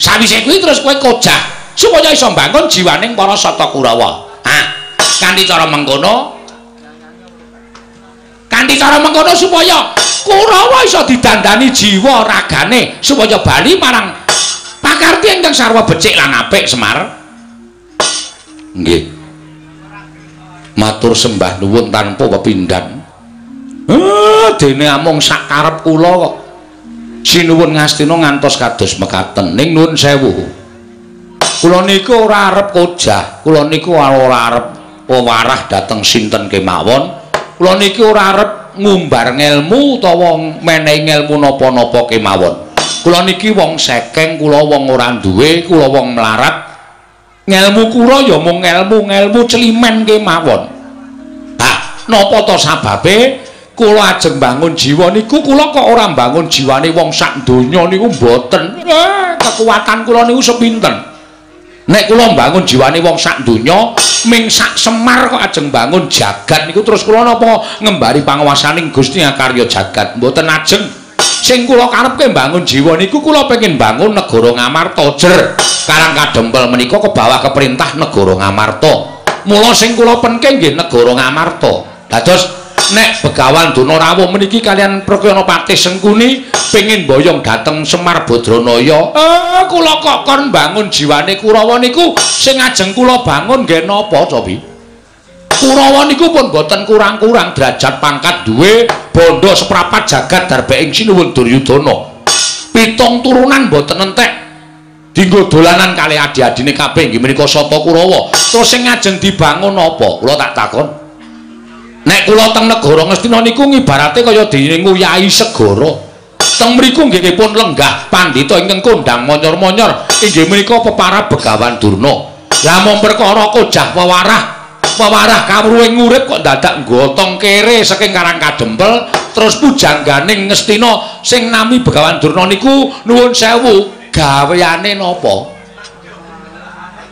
Sawise kuwi terus kowe kojah supaya iso mbangun jiwaning para sata Kurawa. Ah, kanthi cara mengkono kanthi cara mengkono supaya Kurawa iso didandani jiwa ragane supaya bali marang pakarti ingkang sarwa becik lan apik Semar. Nggih. Matur sembah nuwun tanpa pepindhan eh dene amung sak karep kula kok. Sinuwun ngastina ngantos kados mekaten. Ning nuwun sewu. Kula niku ora arep kojah. Kula niku ora arep pewarah dhateng sinten kemawon kula niki ora arep ngumbar ngelmu utawa menehi ngelmu napa-napa kemawon. Kula niki wong sekeng kula wong ora duwe kula wong melarat. Ngelmu kula ya mung ngelmu-ngelmu celimen kemawon. Ha napa to sababe? Kula ajeng bangun jiwa niku kula kok ora bangun jiwane wong sak donya niku mboten. Eh kekuatan kula niku sepinten nek kula bangun jiwane wong sak donya ming sak semar kok ajeng bangun jagat niku terus kula napa ngembari panguwasaning Gusti karya jagat? Mboten ajeng. Sing kula karepke bangun jiwa niku kula pengin bangun negara Ngamarta jer. Karang kadempel menika kebawa keperintah negara Ngamarta. Mula sing kula penke nggih negara Ngamarta. Dados nek begawan Duna Rawuh meniki kalian Prakyanapati Sengkuni pengin boyong dateng Semar Badranaya eh kok kon bangun jiwane Kurawa niku? Sing ajeng kula bangun nggih napa cobi? Kurawa niku pun boten kurang-kurang derajat pangkat duwe bondo seprapat jagat darbe sinuwun Duryudana. Pitung turunan boten entek. Dinggo dolanan kali adi-adine kabeh nggih menika Sata Kurawa. Terus sing ajeng dibangun apa kula tak takon Nek kula teng negara Ngastina niku ngibarate kaya dene nguyai segara. Teng mriku nggih pun lenggah pandhita ingkang kondang monyor-monyor inggih menika peparab Begawan Durna. Lah mung perkara kojah pewarah, pewarah kawruhing urip kok dadak gotong kere saking Karang Kadempel terus pujangganing Ngastina sing nami Begawan Durna niku nuwun sewu, gaweane napa?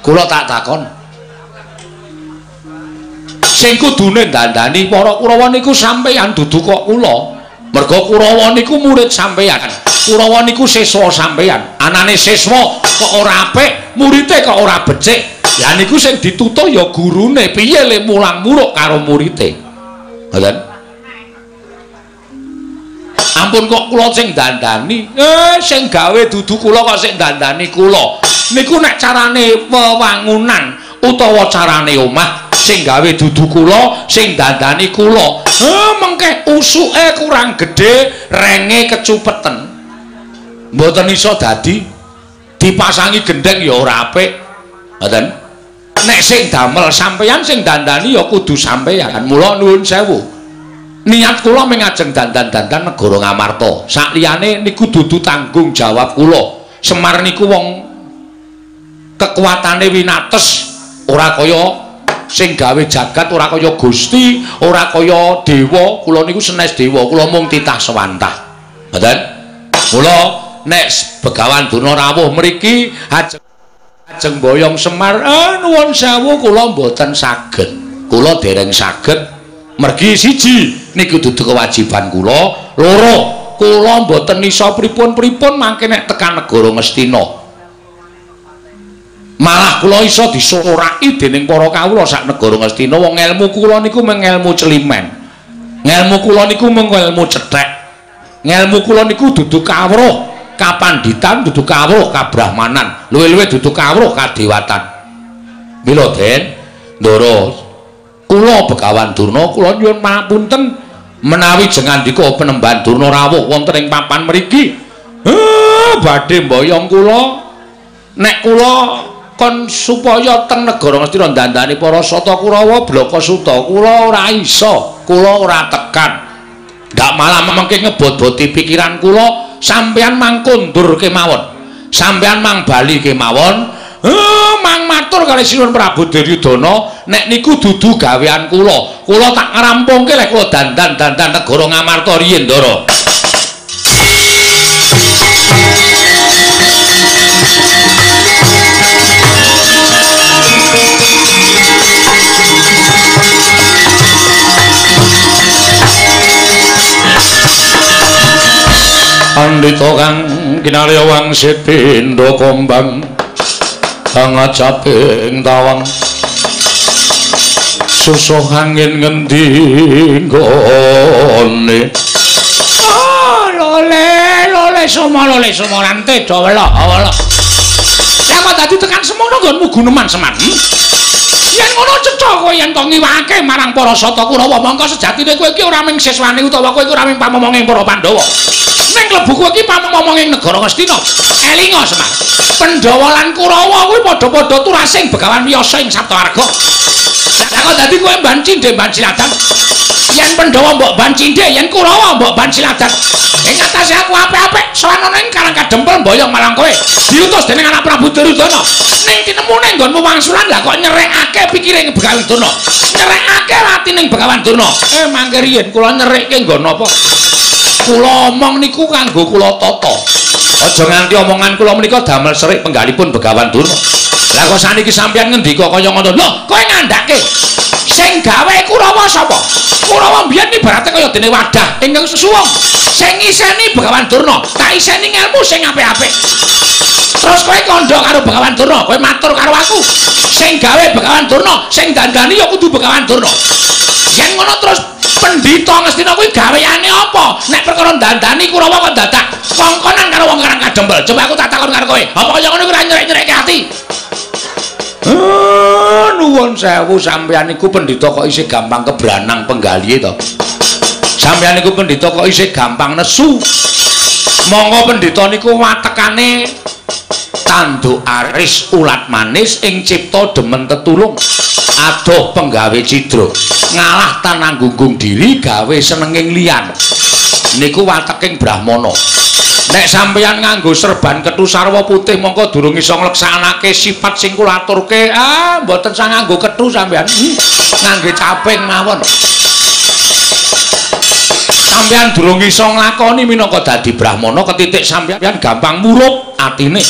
Kula tak takon. Sing kudune dandani para Kurawa niku sampeyan dudu kok kula. Merga Kurawa niku murid sampeyan. Kurawa niku siswa sampeyan. Anane siswa kok ora apik, murite kok ora becik. Ya niku sing ditutur ya gurune. Piye le mulang muruk karo murite? Ngoten. Ampun kok kula sing dandani. Eh sing gawe dudu kula kok sing dandani kula. Niku nek carane wewangunan utawa carane omah sing gawe dudu kula sing dandani kula. Ha mengke usuke kurang gedhe renge kecupeten. Mboten iso dadi. Dipasangi gendeng ya ora apik. Ngoten nek sing damel sampeyan sing dandani ya kudu sampeyan. Mula nuwun sewu. Niat kula ming ajeng dandan-dandan negara Ngamarta. Sakliyane niku dudu tanggung jawab kula. Semar niku wong kekuatane winates ora kaya sing gawe jagat ora kaya Gusti, ora kaya dewa, kula niku senes dewa, kula mung titah sewantah. Ngoten? Mula nek Begawan Durna rawuh mriki ajeng ajeng boyong Semar, eh nuwun sewu kula mboten saged. Kula dereng saged mergi siji niku dudu kewajiban kula, loro kula mboten iso pripun-pripun mangke nek tekan negara Ngastina. Malah kula iso disoraki dening para kawula sak negara Ngastina. Wong ilmu kula niku mung ilmu celimen. Ngelmu kula niku mung ilmu cethek. Ngelmu kula niku dudu kawruh kapanditan dudu kawruh kabrahmanan. Luwe-luwe dudu kawruh kadewatan mila den. Ndoro kula begawan durna kula nyuwun pangapunten menawi jengandika penemban durna rawuh wonten ing papan mriki. Badhe mboyong kula. Nek kula kon supaya teng negara Ngastina dandani para sata Kurawa bloko suta. Kula ora iso kula ora tekan. Ndak malah mengke ngebot-boti pikiran kula sampeyan mang kondur kemawon. Sampeyan mang bali kemawon. Eh mang matur kali Sinuwun Prabu Duryudana nek niku dudu gawean kula. Kula tak ngrampungke lek kula dandan-dandan negara Ngamarta riyen ndara Pandita kang kinarya wangsit pindha kombang kang acaping tawang. Susuh angin ngendi gone oh lole lole semua lole semua nanti coba lo awal siapa tadi tekan semono nggonmu guneman seman? Hmm? yen ngono cetha kowe yen to ngiwake marang para sata kurawa mongko sejatine kowe iki ora ming siswane utawa kowe iki ora ming pamomonge para pandhawa Sing klebu kowe iki pamong ngomong ing negara Ngastina. Elinga Semar. Pandhawa lan Kurawa kuwi padha-padha turasing Begawan Wiyasa ing Saptawarga. Lah kok dadi kowe mban cindhe mban siladan. Yen Pandhawa mbok ban cindhe, yen Kurawa mbok ban siladan. Ing atase aku apik-apik, sowan ana ing Karang Kadempel boyong marang kowe. Diutus dening anak Prabu Duryudana. Ning tinemune nggonmu wangsulan lah kok nyerekake pikire Begawan Durna. Nyerekake ati ning Begawan Durna. Eh mangke riyen kula nyerekke nggon apa? Kula omong niku kanggo kula tata. Aja nganti omongan kula menika damel serik penggalipun Begawan Durna. Lah kok saniki sampeyan ngendika kaya ngono? Lho, kowe ngandhake sing gawe Kurawa sapa? Kurawa mbiyen ibarate kaya dene wadah ingkang sesuwung. Sing iseni Begawan Durna, tak iseni ngelmu sing apik-apik. Terus kowe kandha karo Begawan Durna, kowe matur karo aku. Sing gawe Begawan Durna, sing dandani ya kudu Begawan Durna. Yen ngono terus pendhita Ngastina kuwi gaweane apa? Nek perkara dandani Kurawa kok dadak kongkonan karo wong Karang Kadempel. Coba aku tak takon karo kowe. Apa kaya ngono kuwi ora nyerek-nyerekke ati? Ah, nuwun sewu sampeyan iku pendhita kok isih gampang kebranang penggalihe to. Sampeyan iku pendhita kok isih gampang nesu. Monggo pendhita niku watekane tanduk aris ulat manis ing cipta demen tetulung. Adoh penggawe cidra, ngalah tananggunggung diri gawe senenging liyan. Niku wateking Brahmana. Nek sampeyan nganggo serban kethu sarwa putih mongko durung iso ngleksanake sifat sing kula aturke. Ah, mboten sang nganggo kethu sampeyan. Hmm, ngangge caping mawon. Sampeyan durung iso nglakoni minangka dadi brahmana ketitik sampeyan gampang murup atine.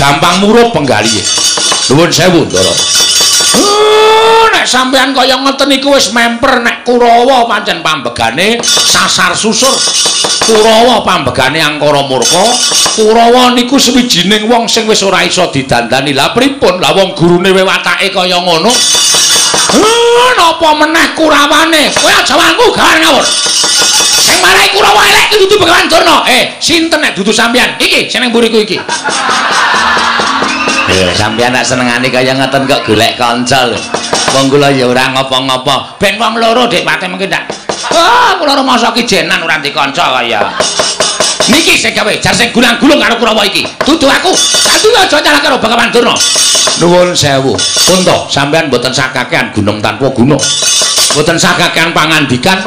Gampang murup penggalihe. Nuwun sewu, Ndara. Uh, nek sampeyan kaya ngoten iku wis memper nek Kurawa pancen pambegane sasar susur. Kurawa pambegane angkara murka. Kurawa niku sewijining wong sing wis ora iso didandani. Lah pripun? Lah wong gurune watake kaya ngono. Uh, napa meneh Kurawane? Kowe aja wangku gawe ngawur. Sing marai Kurawa elek iki dudu Begawan Durna. Eh, sinten nek dudu sampeyan? Iki nang mburiku iki. Eh, sampeyan nek senengane kaya ngoten kok golek kanca. Wong kula ya ora ngopo-ngopo. Ben wong loro Dik Pate mungkin tak. Ah, kula rumangsa ki jenan ora ndek kanca kaya. Niki sing gawe jar sing gulang-gulung karo Kurawa iki. Dudu aku. Satu aja nyalah karo Begawan Durna. Nuwun sewu. Punta, sampeyan mboten sakakean gunung tanpa gunung. Mboten sakakean pangandikan.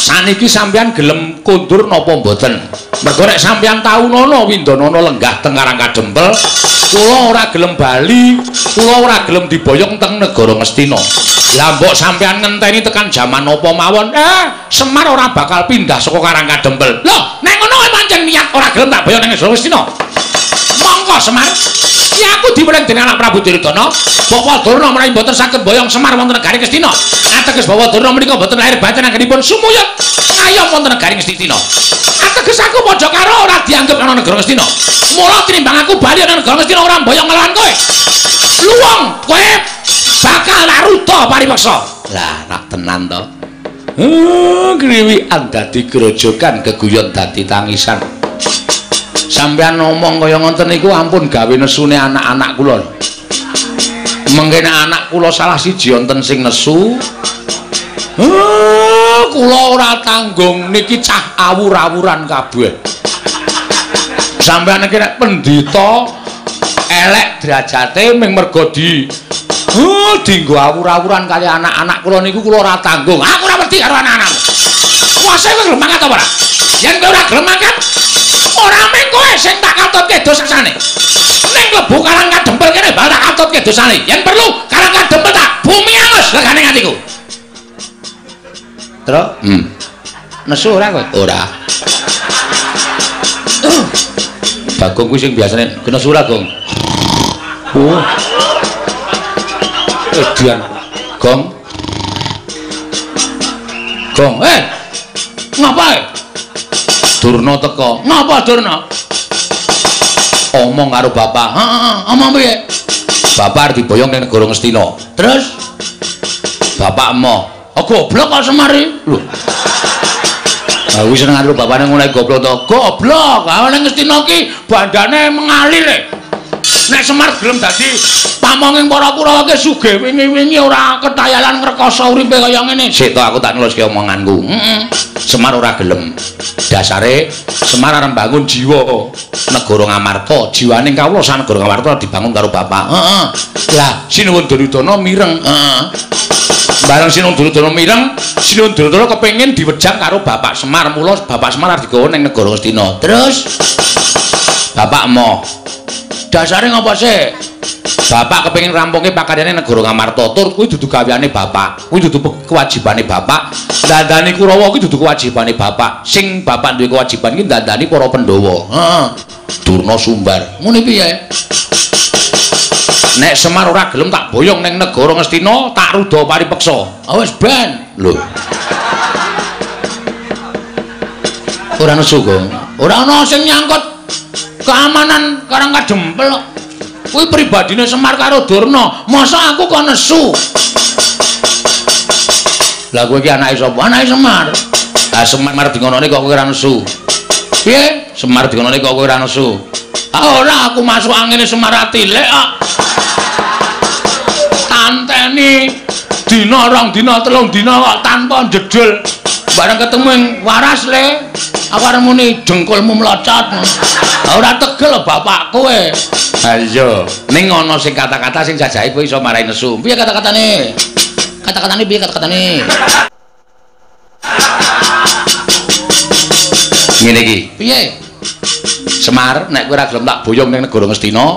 Saniki sampeyan gelem kundur napa mboten? Mergo nek sampeyan tau nono Windanana lenggah teng Karang Kadempel, kula ora gelem bali, kula ora gelem diboyong teng negara Ngastina. Lah mbok sampeyan ngenteni tekan jaman apa mawon, eh Semar ora bakal pindah saka Karang Kadempel. Lho, nek ngono pancen niat ora gelem tak teng negara Ngastina. Monggo Semar. Ki aku diweling dening anak Prabu Duryudana, Bapak Durna menawi mboten saged boyong Semar wonten negari Ngastina. Ateges Bapak Durna menika mboten lahir batin anggenipun sumuyut ngayom wonten negari Ngastina. Ateges aku padha karo ora dianggep ana negara Ngastina. Mula tinimbang aku bali ana negara Ngastina ora boyong ngelawan kowe. Luwung kowe bakal naruto paripeksa. Lah, nak tenan to. Oh, kriwikan dadi grojogan keguyon dadi tangisan. Sampeyan ngomong kaya ngoten niku ampun gawe nesune anak-anak kula. Mengkene anak kula salah siji wonten sing nesu. Oh, kula ora tanggung niki cah awur-awuran kabeh. Sampeyan iki nek pendhita elek derajate ming mergo di Oh, dinggo awur-awuran kali anak-anak kula niku kula ora tanggung. Aku ora wedi karo anak-anak. Kuwase kowe gelem mangkat apa ora? Yen kowe ora gelem mangkat, ora mung kowe sing tak katutke dosane. Ning klebu Karang Kadempel kene bal tak katutke dosane. Yen perlu Karang Kadempel tak bumi angus legane atiku. Terus, hmm. Nesu ora kowe? Ora. Bagong kuwi sing biasane kena surat, Gong. Oh. Edian. Gong. Gong, eh. Ngapain? Durna teko. Napa Durna? Omong karo bapak. Heeh, omong piye? Bapak arep diboyong ning negara Ngastina. Terus bapak emo, "Oh goblok kok semari?" Lho. Lah wis seneng karo bapane ngono goblok to. Goblok. Ah ning Ngastina ki bandane mengalir. e. Nek Semar gelem dadi pamonging para Kurawa ki sugih wingi-wingi ora ketayalan ngrekoso uripe kaya ngene. Sik to aku tak nuliske omonganku. Heeh. Semar ora gelem. Dasare Semar arep bangun jiwa negara Ngamarta. Jiwane kawula negara Ngamarta dibangun karo bapak. Heeh. Lah Sinuwun Duryudana mireng. Heeh. Bareng Sinuwun Duryudana mireng, Sinuwun Duryudana kepengin diwejang karo bapak Semar. Mula bapak Semar arep digawa ning negara Ngastina. Terus bapak mo. Dasare ngopo sih? Bapak kepengin rampungke pakaryane negara Ngamarta. Tur kuwi dudu gaweane bapak. Kuwi dudu kewajibane bapak. Dandani Kurawa kuwi dudu kewajibane bapak. Sing bapak duwe kewajiban iki dandani para Pandhawa. Heeh. Durna Sumbar. Ngene piye? Nek Semar ora gelem tak boyong ning negara Ngastina, tak ruda paripeksa. Ah wis ben. Lho. Ora nesu. Ora ana sing nyangkut keamanan Karang Kadempel kok. Kuwi pribadine Semar karo Durna. Masa aku kok nesu? Lah kowe iki anake sapa? Anake Semar. Lah Semar dingonone kok kowe ora nesu. Piye? Semar dingonone kok kowe ora nesu. Ah ora aku masuk angine Semar atilek kok. Tanteni dina rong dina telung dina kok tanpa jedul. Bareng ketemu yang waras le. Arep muni dengkulmu mlocot. Ora tegel bapak kowe. Ha iya, ning ana sing kata-kata sing jajahe kowe iso marahi nesu. Piye kata-katane? Kata-katane piye kata-katane? Ngene iki. Piye? Semar, nek kowe ora gelem tak boyong ning negara Ngastina,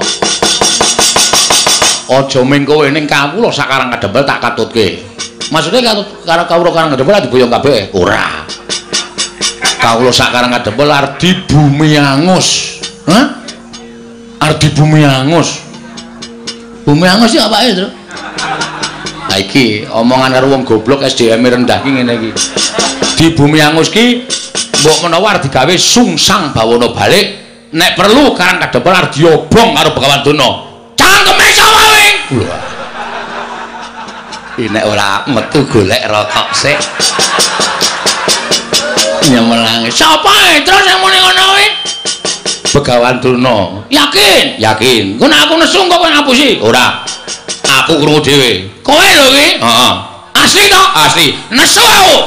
aja ming kowe ning kawula sakarang kadempel tak katutke. Maksude katut karo kawula karang kadempel diboyong kabeh? Ora. Kawula sakarang kadempel arep di bumi angus. Hah? Arep di bumi angus. Bumi angus apake, Tru? Lah iki omongan karo wong goblok SDM rendah iki ngene iki. Di bumi angus ki mbok menawa arep digawe sungsang bawana balik nek perlu karang kadempel arep diobong karo Begawan Dono. Cangkeme sapa kowe? Iki nek ora metu golek rokok sik. Nyemelange. Sapa terus yang muni ngono? Begawan Dono. Yakin? Yakin. Ku nek aku nesu kok kowe ngapusi? Ora. Aku krungu dhewe. Kowe lho kuwi? Heeh. Asli to? Asli. Nesu aku.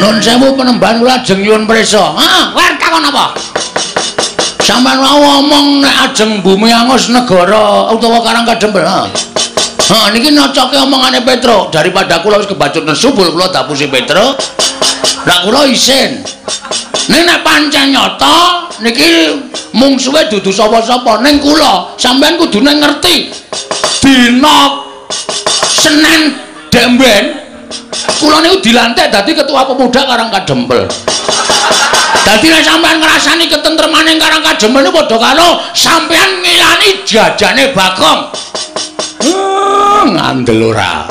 Nun sewu penemban kula ajeng nyuwun prisa. Kowe takon apa? Sampeyan mau ngomong nek ajeng bumi angus negara utawa Karang Kadempel. Ha. Niki nocoke omongane Petro daripada kula wis kebacut nesu kula dapusi Petro. Lah kula isin. Ning nek pancen nyata niki mungsuhe dudu sapa-sapa ning kula. Sampeyan kudune ngerti. Dina Senin Demben kula niku dilantik dadi ketua pemuda Karang Kadempel. Dadi nek sampean ngrasani ketentremane Karang Kadempel niku padha karo sampean ngilani jajane Bagong. Hmm, ngandel ora.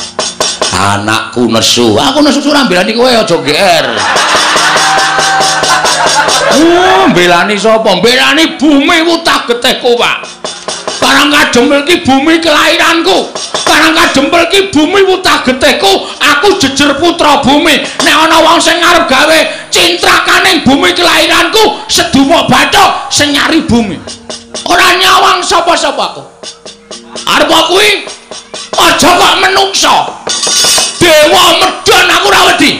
Anakku nesu. Aku nesu ora mbelani kowe aja GR. Hmm, mbelani sapa? Mbelani bumi wutah getihku, Pak. Karang Kadempel ki bumi kelahiranku. Karang Kadempel ki bumi wutah getihku. Aku jejer putra bumi. Nek ana wong sing arep gawe cintrakaning bumi kelahiranku, sedumuk bathuk sing nyari bumi. Ora nyawang sapa-sapa aku. Arep kuwi aja kok menungso. Dewa medhon aku ora wedi.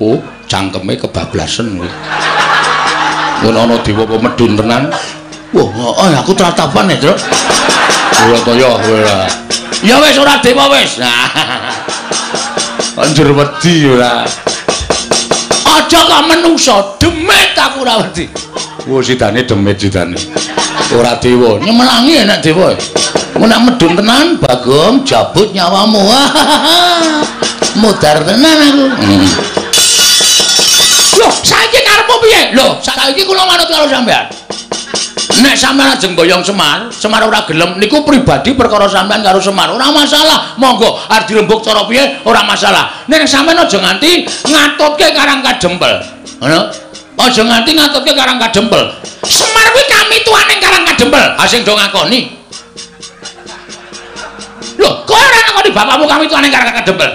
Oh, cangkeme kebablasen kuwi. Yen ana dewa apa medhun tenan. Wah, oh, aku tratapan ya, Tru. Ora to ya, ora. Ya wis ora dewa wis. Anjur wedi ora. Aja kok menungso, demit aku ora wedi. Wo sidane demit sidane. Ora dewa, nyemelangi enak dewa. Mun nek medun tenan, Bagong jabut nyawamu. Mudar tenan aku. Loh, saiki karepmu piye? Loh, saiki kula manut karo sampean. Nek sampean ajeng boyong Semar, Semar ora gelem niku pribadi perkara sampean karo Semar. Ora masalah. Monggo arep dirembuk cara piye ora masalah. Nek sampean aja nganti ngatutke Karang Kadempel. Ngono? Aja nganti ngatutke Karang Kadempel. Semar kuwi kami tuane Karang Kadempel. Ha sing do ngakoni. Loh, kowe ora ngakoni bapakmu kami tuane Karang Kadempel.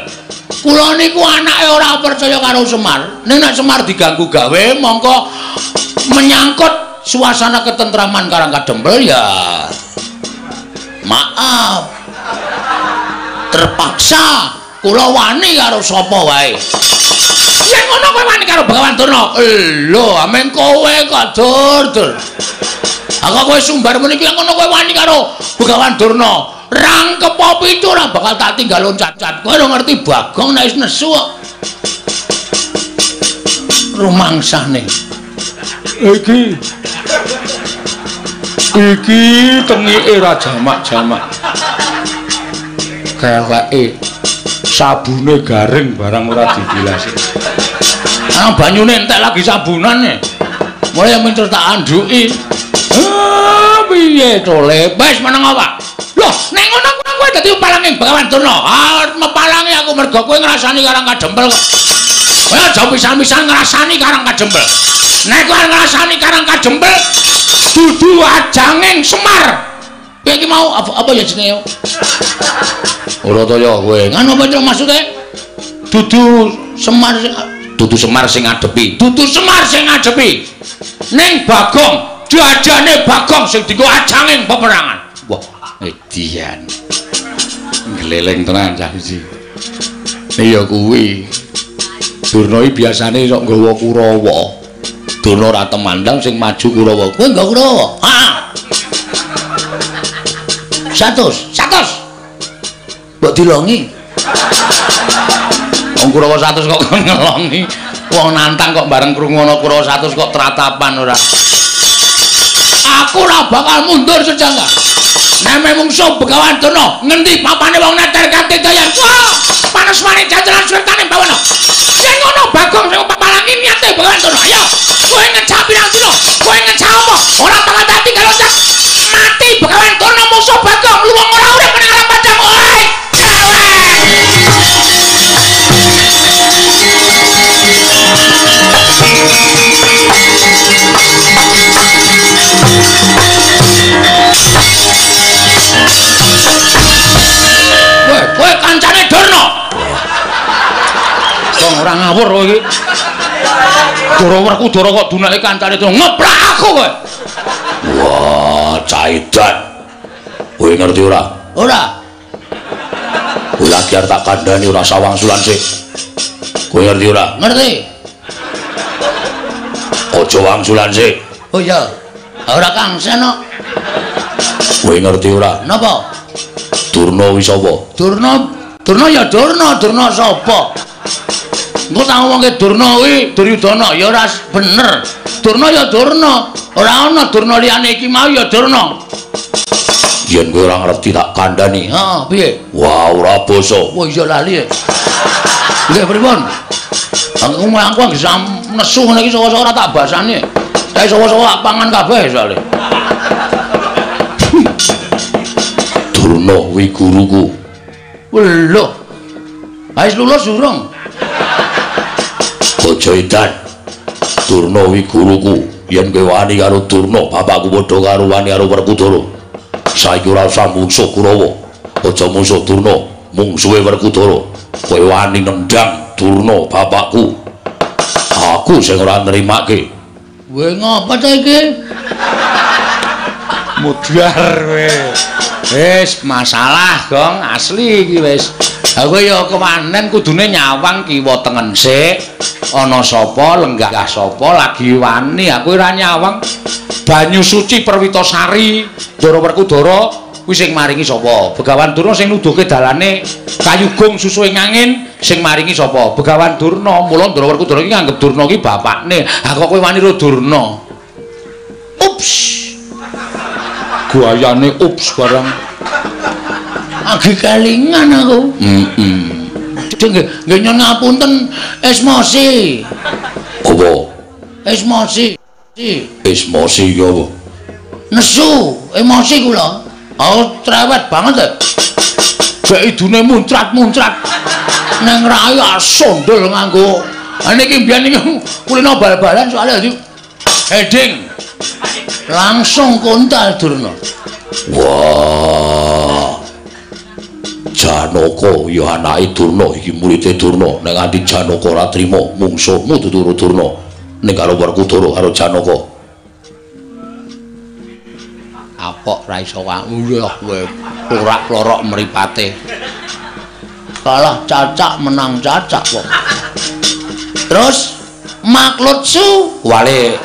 kula niku anake ora percaya karo Semar. Nek Semar diganggu gawe mongko menyangkut suasana ketentraman Karang Kadempel ya maaf. Terpaksa kula wani karo sapa wae. Yen ngono kowe wani karo Bagawan Durna. Lho, amen kowe kok dur-dur. Aku kowe sumbar meniki ngono kowe wani karo Bagawan Durna. rangkep apa itu ora bakal tak tinggal loncat-loncat kowe ora ngerti bagong nek nesu kok rumangsane iki. Iki tengike ra jamak-jamak. Keleke sabune garing barang ora dibilasi. Ah banyune entek lagi sabunane. Mulai yang minta tak anduki. Ah piye to lepes meneng apa Loh, nek ngono kowe dadi palange Bagawan Durna. Ah, mepalangi aku mergo kowe ngrasani karang kadempel kok. Kowe aja pisan-pisan ngrasani karang kadempel. Nek kowe ngrasani karang kadempel dudu ajanging Semar. Kowe iki mau apa, apa ya jenenge? Ora to ya kowe. Ngono apa to maksude? Dudu Semar dudu Semar sing ngadepi. Dudu Semar sing ngadepi. Ning Bagong, diajane Bagong sing dienggo ajanging peperangan. Wah, Edian. Ngeleleng tenan cah iki. Iya kuwi. Durna iki biasane sok nggawa Kurawa. Durna ora temandang sing maju Kurawa. Kowe nggawa Kurawa? Ha. Satus, satus. Mbok dilongi. Wong Kurawa 100 kok ngelongi. Wong nantang kok bareng krungu ana Kurawa 100 kok tratapan ora. Aku ora bakal mundur sejangka. Neme mungsuh Begawan Durna, ngendi papane wong neter kanthi dayan? Wah, panas mani jajalan sertane bawana. Yen ngono Bagong sing papalangi niate Begawan Durna. Ayo, kowe ngecap pirang dina? Kowe ngecap apa? Ora bakal dadi karo mati Begawan Durna musuh Bagong, luwung ora urip nang alam padang. Oi! kowe Wong ora ngawur kowe iki. Dora werku Dora kok dunake kancane Durna ngeplak aku kowe. Wah, caidan. Kowe ngerti ora? Ora. Kowe lagi arep tak kandhani ora sawang sulan sik. Kowe ngerti ora? Ngerti. Aja wangsulan sik. Oh iya. Ora Kang Seno. Kowe ngerti ora? Napa? Durna wis apa? Durna, Durna ya Durna, Durna sapa? Engko tak ngomongke Durna kuwi Duryudana ya ora bener. Durna ya Durna, ora ana Durna liyane iki mau ya Durna. Yen kowe ora ngerti tak kandhani. Heeh, piye? Wah, ora basa. Wah, iya lali. Nggih, pripun? Aku aku bisa nesu ngene iki saka-saka ora tak basane. Kae saka-saka pangan kabeh soalé. Durna kuwi guruku. Lho. Wis lulus durung? Aja edan. Durna kuwi guruku. Yen kowe wani karo Durna, bapakku padha karo wani karo Werkudara. Saiki ora usah mungsuh Kurawa. Aja mungsuh Durna, mungsuhe Werkudara. Kowe wani nendang Durna bapakku. Aku sing ora nrimake. Kowe ngapa ta iki? Mudhar kowe. Wis masalah, Gong, asli iki wis. Aku ya kemanen kudune nyawang kiwa tengen sik. Ana sapa lenggah sapa lagi wani, aku ora nyawang. Banyu suci Perwitasari, Ndara Werkudara kuwi sing maringi sapa? Begawan Durna sing nuduhke dalane kayugung susu ing angin sing maringi sapa? Begawan Durna. Mula Ndara Werkudara iki nganggep Durna iki bapakne. Ha kok kowe wani karo Durna? Ups. guayane ups barang agi kelingan aku heeh nggih nggih nyon ngapunten. Esmosi apa? Esmosi esmosi iki apa? Nesu emosi kula oh trewet banget ya. Gak idune muncrat-muncrat. Neng rayu asondol nganggo. Niki mbiyen iki kulino bal-balan soalnya heading. Langsung kontal durna. Wah Janaka ya anake Durna iki murid Durna. Nek nganti Janaka ora trima mungsuhmu tuturu Durna. Ning karo Werkudara karo Janaka. Apok ra iso wae kowe ora klorok mripate. Kalah cacak menang cacak kok. Terus maklutsu wale.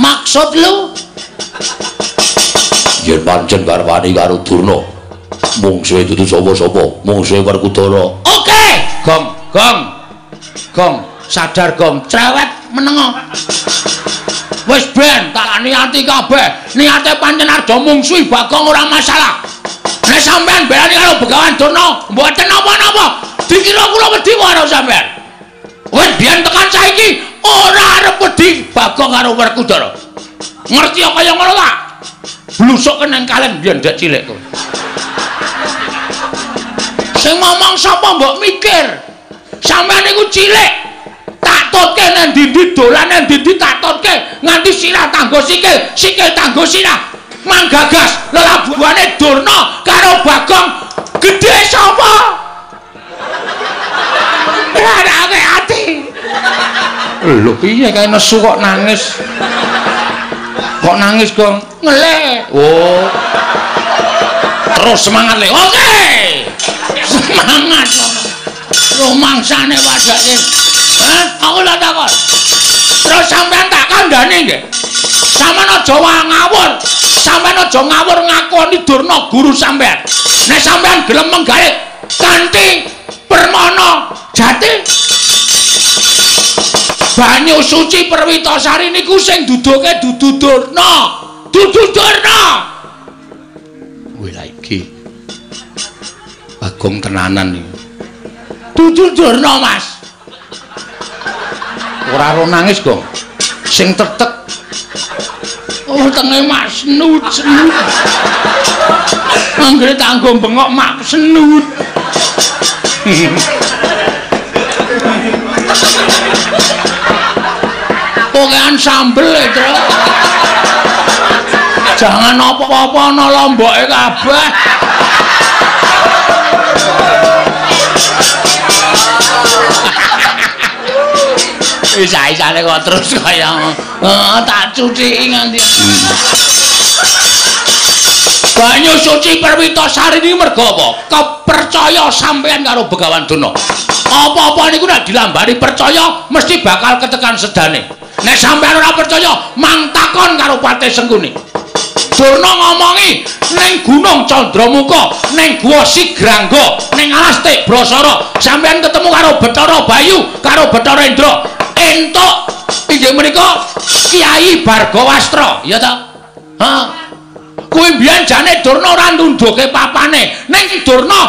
Maksud lu? Yen pancen garwane karo Durna mungsuhe dudu sapa-sapa. Mungsuhe Werkudara oke! Gong gong gong. Sadar gong. Cerewet menengo. Wis ben tak niati kabeh. Niate pancen arep mungsuhi bagong ora masalah. Nek sampean belani karo begawan Durna mboten napa-napa. Dikira kula wedi karo sampean. Wis biyen tekan saiki ora arep wedi bagong karo Werkudara ngerti kaya ngono ta blusuk nang kalen biyen dak cilik kowe sing ngomong sapa mbok mikir? Sampean niku cilik. Tak totke nang ndi dolan nang ndi tak totke nganti sirah tanggo sikil sikil tanggo sirah manggagas lelabuhane Durna karo Bagong. Gedhe sapa? Rarake ati. Lho piye kae nesu kok nangis? Kok nangis kok ngelek. Oh. Terus semangat le. Oke Semangat. Romangsane wadake Hah? Aku lak takon Terus sampean tak kandhane nggih? Sampeyan aja ngawur. Sampeyan aja ngawur ngakoni Durna guru sampean. Nek sampean gelem menggawe kanthi permana jati. Banyu suci perwitasari niku sing duduke dudu durna. Dudu durna. Wila iki bagong tenanan iki dudu durna mas. Ora ro nangis gong. Sing tetek. Oh tenge mak senut senut. Anggere tanggo bengok mak. Senut. Pokean sambel e, Tru. Jangan apa-apa ana lomboke kabeh. Isa-isane kok terus kaya tak cuci nganti. Banyu suci Perwitasari ini mergo apa? Kepercaya sampean karo Begawan Durna. Apa-apa niku nek dilambari percaya mesti bakal ketekan sedane. Nek sampean ora percaya, mang takon karo Pate Sengkuni. Durna ngomongi ning Gunung Candramuka, ning Guwa Sigrangga, ning Alas Tik Brasara, sampean ketemu karo Bathara Bayu, karo Bathara Indra. Entuk inggih menika Kiai Bargawastra, ya ta? Ha. Kuwi mbiyen jane Durna ora ndunduke papane, ning Durna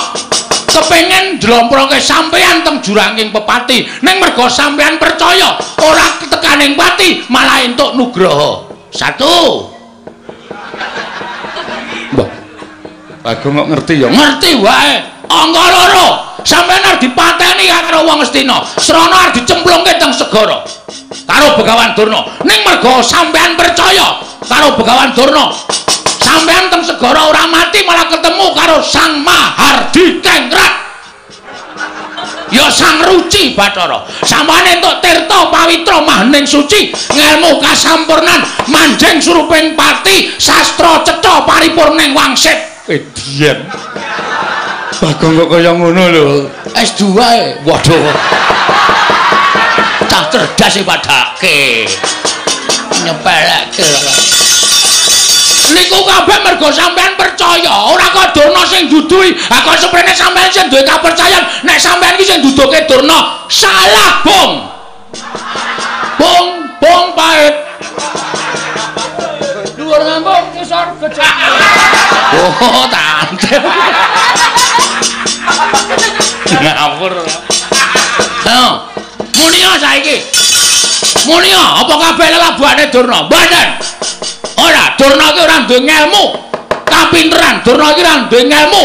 kepengen dlomproke sampean teng juranging pepati ning mergo sampean percaya ora ketekaning pati malah entuk nugraha satu Bagong kok ngerti ya. Ngerti wae. Angka loro. Sampean arep dipateni karo wong Astina srana arep dicemplungke teng segara. Karo Begawan Durna. Ning mergo sampean percaya karo Begawan Durna sampean teng segara ora mati malah ketemu karo Sang Mahardi Kengrat ya Sang Ruci Bathara. Sampeyan entuk tirta pawitra mahaning suci ngelmu kasampurnan manjing suruping pati sastra cetha paripurning wangsit. Edian Bagong kok kaya ngono lho. S2 e waduh. Cah cerdas e padake nyepelekke niku kabeh mergo sampean percaya. Ora kok Durna sing duduhi ha kok suprene sampean sing duwe kapercayan nek sampean iki sing duduke Durna salah bong bong bong pahit. Dhuwur ngambung ngisor gejek oh tante. Ngawur. Munia saiki. Munia apa kabeh lelabuhane Durna? Mboten ora Durna iki ora duwe ngelmu. Kapinteran Durna iki ora duwe ngelmu.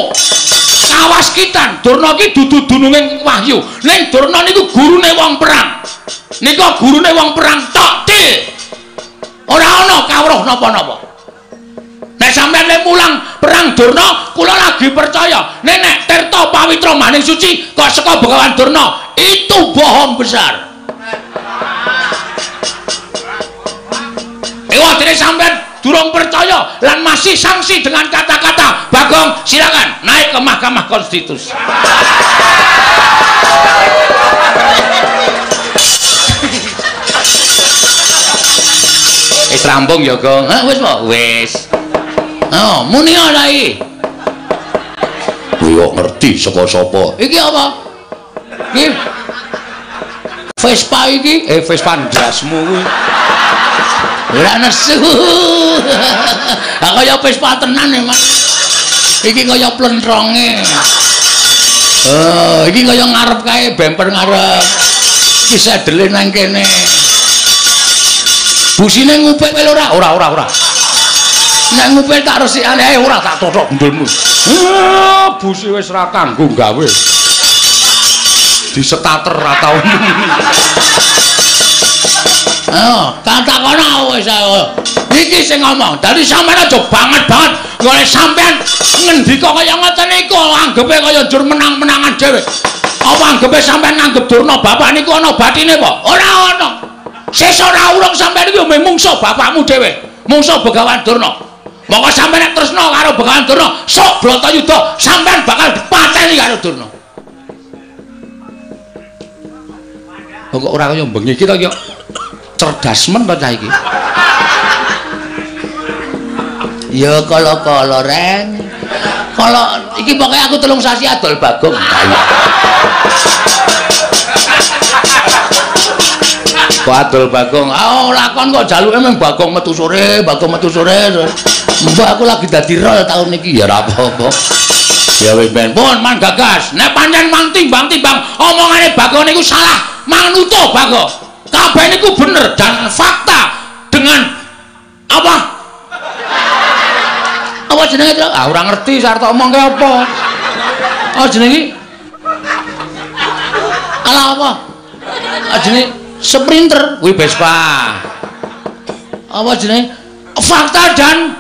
Kawaskitan Durna iki dudu dununging wahyu. Ning Durna niku gurune wong perang. Nika gurune wong perang tok til ora ana kawruh napa-napa. Nek sampeyan le mulang perang Durna, kula lagi percaya. Nenek Tirta Pawitra Maning Suci kok saka Begawan Durna, itu bohong besar. Ewa dene sampeyan durung percaya lan masih sanksi dengan kata-kata Bagong silakan naik ke Mahkamah Konstitusi Wis rampung ya, Gong. Hah, wis po? Wis. Oh, muni ana iki. Kuwi ngerti saka sapa? Iki apa? Iki Vespa iki, eh Vespa ndasmu kuwi. Ora nesu. Kaya Vespa tenan e, Mas. Iki kaya plentronge. Oh, iki kaya ngarep kae bemper ngarep. Iki sedele nang kene. Busine ngupil kowe ora? Ora, ora, ora. Nek ngupil tak resikane ae ora tak totok ndulmu. Ah, busi wis ra kanggo gawe. Disetater ra tau. Oh, katakono wis. Iki sing ngomong, dadi sampean aja banget-banget golek sampean ngendika kaya ngoten iku anggepe kaya jur menang-menangan dhewe. Apa anggepe sampean nganggep Durna bapak niku ana batine apa? Ora ana. Sesa ora urung sampean iki mung mungsuh bapakmu dhewe. Mungsuh Begawan Durna. Monggo sampean nek tresna karo Begawan Durna, sok Bratayuda sampean bakal dipateni karo Durna. Kok ora kaya bengi iki to ya? Cerdas men to cah iki. Ya kala-kala reng. Kala iki pokoke aku telung sasi adol Bagong. Kok adol Bagong? Oh, lakon kok jaluke mung Bagong metu sore, Bagong metu sore. Mbak aku lagi dadi rol tahun iki ya ora apa-apa. Ya wis ben, pun man gagas. Nek pancen mang timbang-timbang omongane Bagong niku salah, manut Bagong. Kabeh niku bener dan fakta dengan apa? Apa jenenge itu? Ah ora ngerti sarta omong ke apa? Oh jenenge ala apa? Ah jenenge sprinter. Kuwi Vespa. Apa jenenge? Fakta dan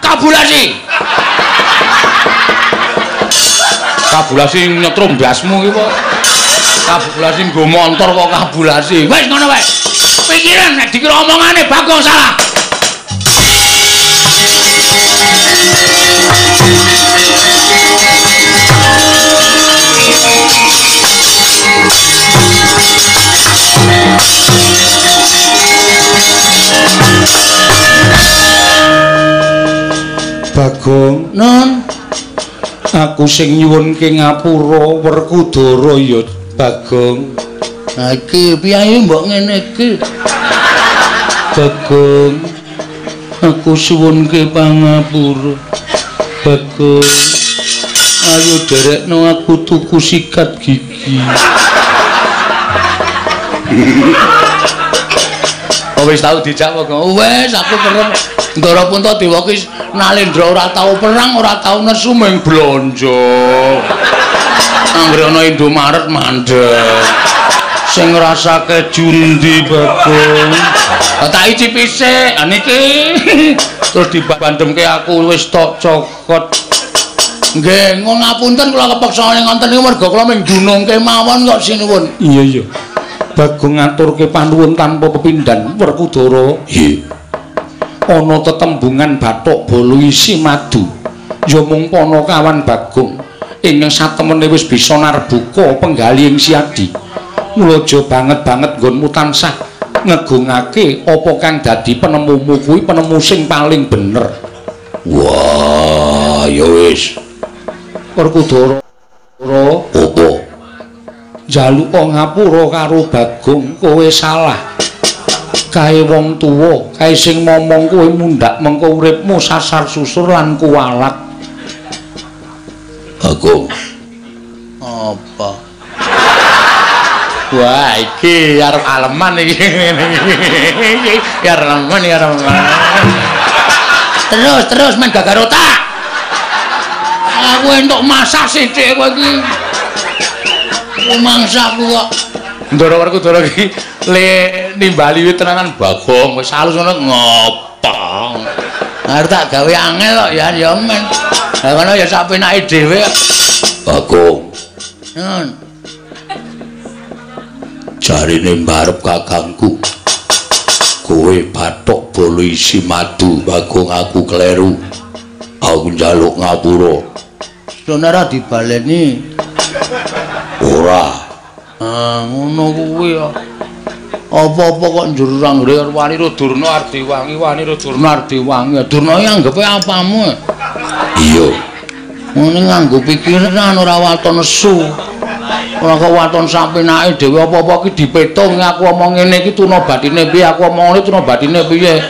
kabulasi. Kabulasi nyetrum biasmu iki kok kabulasi nggo montor kok kabulasi. Wis ngono wae pikiran nek dikira omongane bagong salah. Bagong, non aku sing nyuwunke ngapura Werkudara ya Bagong. Nah iki piye mbok ngene iki? Bagong, aku suwunke pangapura. Bagong, ayo derekno aku tuku sikat gigi. Oh wis tau dijak kok. Wis aku kerep Ndara Punta Dewa ki Nalendra ora tau perang, ora tau nesu mung blonjo. Anggere ana Indomaret mandeg. Sing ngrasake jundi Bagong. Tak icip isik, ah niki. Terus dibandemke aku wis tok cokot. Nggih, ngon ngapunten kula kepeksa ngonten niku merga kula mung dunungke mawon kok sinuwun. Iya iya. Bagong ngaturke panuwun tanpa pepindhan Werkudara. Nggih. ana tetembungan bathuk bolo isi madu ya mung kawan bagong ingkang satemene wis bisa narbuka penggali ing siadi mula aja banget-banget nggonmu tansah ngegungake apa kang dadi penemumu kuwi penemu sing paling bener. Wah, ya wis. Werkudara Apa? njaluk ngapura karo bagong kowe salah. Kae wong tuwa kae sing momong kowe mundhak mengko uripmu sasar susur lan kuwalat Bagong. apa? Wah iki arep aleman iki. Iki arep aleman iki arep terus terus main gagarota aku entuk masak sithik kowe iki. Mangsaku kok. Ndoro werku ndoro iki le nimbali wit tenanan bagong wis halus ngono ngopo Arep tak gawe angel kok ya ya men. Lah ngono ya sak penake dhewe. Bagong. Nun. Jarine mbarep kakangku. Kowe bathok bolo isi madu, Bagong aku kleru. Aku njaluk ngapura. Sonara dibaleni. Ora. Ah, ngono kuwi ya. Apa-apa kok njur ranggre wani Durna Ardiwangi, wani Durna Ardiwangi. Durna iki anggepe apamu? Iya. Ngene nganggo pikiran ora waton nesu. Ora kok waton sampenake dhewe apa-apa iki dipetung aku omong ngene iki tuna batine piye aku omong ngene tuna batine piye.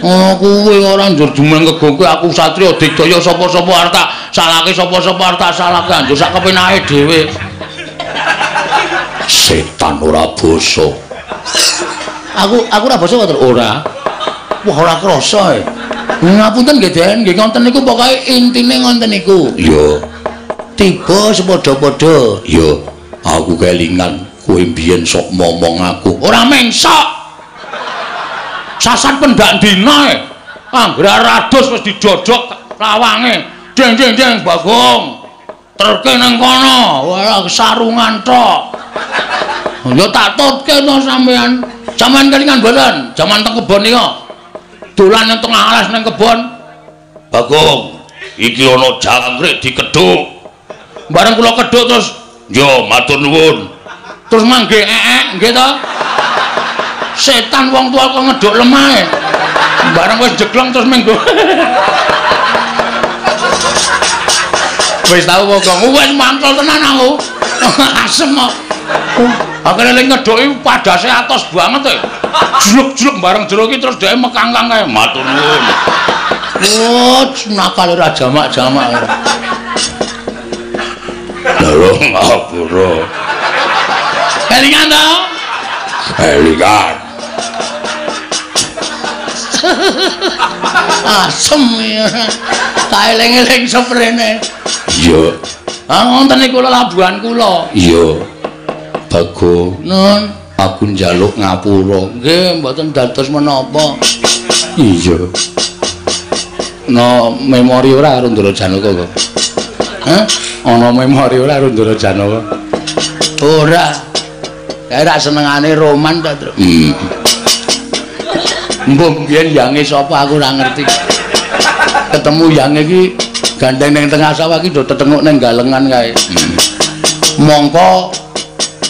Ngono kuwi ora njur jumeng kegongke aku satriya digdaya sapa-sapa arep tak salahke sapa-sapa arep tak salahke anjur sak kepenake dhewe. Setan ora basa. Aku aku ora basa ngoten ora. Wah ora krasa e. Ngapunten nggih Den, nggih ngoten niku pokoke intine ngoten niku. Iya. Tiba sepadha-padha. Iya. Aku kelingan kowe mbiyen sok momong aku. Ora mengsok. Sasan pendak dina e. Rados wis didodok lawange. Deng deng deng Bagong. Terke nang kono, ora sarungan tok. Ya tak tutke to sampean. Sampean kelingan mboten? Jaman teng kebon iki. Dolan nang tengah alas nang kebon. Bagong, iki ana jangkrik dikedhuk. Bareng kula kedhuk terus Yo, matur nuwun. terus mangke ee nggih to. Setan wong tua kok ngeduk lemah. Bareng wis jeglong terus minggu. Wis tau Bagong, wis mantul tenan aku. Asem kok. Akhire ngeduki padase atos banget e. Jluk-jluk bareng jero iki terus dhek mekangkang kae. Matur nuwun. Oh, nakal ora jamak-jamak. Loro ngapura. Kelingan to? Kelingan. Asem ya. Tak eling-eling seprene. Iya, Ah wonten niku labuhan kula. iya. Bagong, Nun, aku njaluk ngapura. nggih mboten dados menapa. Iya. No memori ora Rundara Janaka kok. Hah? Ana memori ora Rundara Janaka. Ora. Kae ra senengane roman ta, Tru. Hmm. Mbok biyen yange sapa aku ora ngerti. Ketemu yange iki gandeng ning tengah sawah iki do tetenguk ning galengan kae. Mongko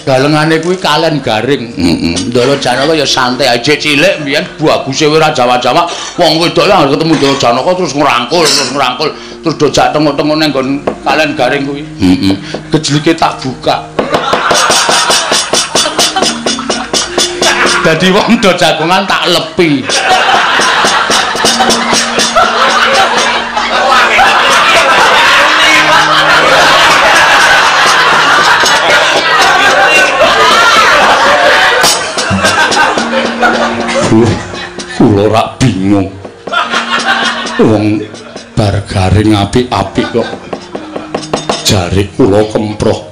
galengane kuwi kalen garing. Heeh. Ndara Janaka ya santai aja cilik mbiyen baguse ora Jawa-Jawa. Wong wedok ya ketemu Ndara Janaka terus ngrangkul, terus ngrangkul, terus do jak tengok-tengok ning nggon kalen garing kuwi. Heeh. Kejlike tak buka. Dadi wong do jagongan tak lepi. Kula ora bingung. Wong bar garing apik-apik kok. Jare kula kemproh.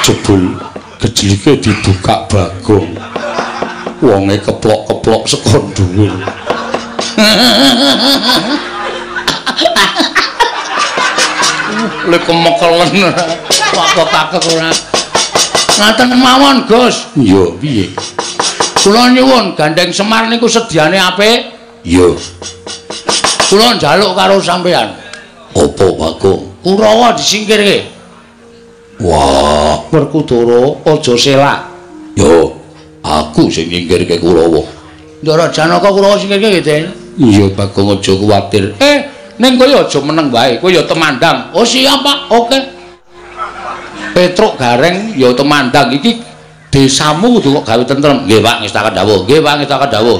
Jebul kejlike dibuka bagong. Wonge keplok-keplok saka dhuwur. Lek kemekelen kok kakek ora. Ngaten mawon, Gus. Iya, piye? Kula nyuwun gandeng Semar niku sediane apik. Iya. Kula njaluk karo sampean. Apa bagong? Kurawa disingkirke. Wah, Werkudara aja selak. yo aku sing nyingkirke Kurawa. Ndara Janaka Kurawa singkirke nggih, Den. Iya, Bagong aja kuwatir. Eh, ning kowe aja meneng wae. Kowe ya temandang. Oh, siap, Pak. Oke. Petruk Gareng ya temandang iki desamu kudu kok gawe tentrem. Nggih, Pak, ngestakan dawuh. Nggih, Pak, ngestakan dawuh.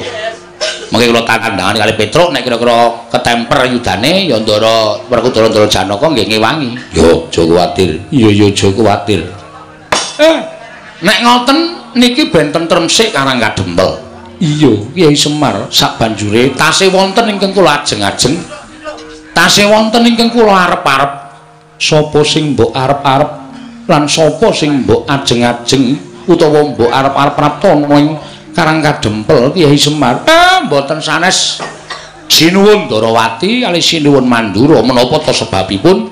Mengke kula kandangan kali Petruk nek kira-kira ketemper yudane ya ndara Werkudara Janaka nggih ngewangi. Yo, aja kuwatir. Iya, yo aja kuwatir. Eh, nek ngoten niki ben tentrem sik karang kadempel. Iya, Kyai Semar sak banjure Tasih wonten ingkang kula ajeng-ajeng. Tasih wonten ingkang kula arep-arep. sapa sing mbok arep-arep lan sapa sing mbok ajeng-ajeng utawa mbok arep-arep praptana ing Karang Kadempel Kyai Semar. Eh, mboten sanes Sinuwun Darawati kali sinuwun Mandura menapa to sebabipun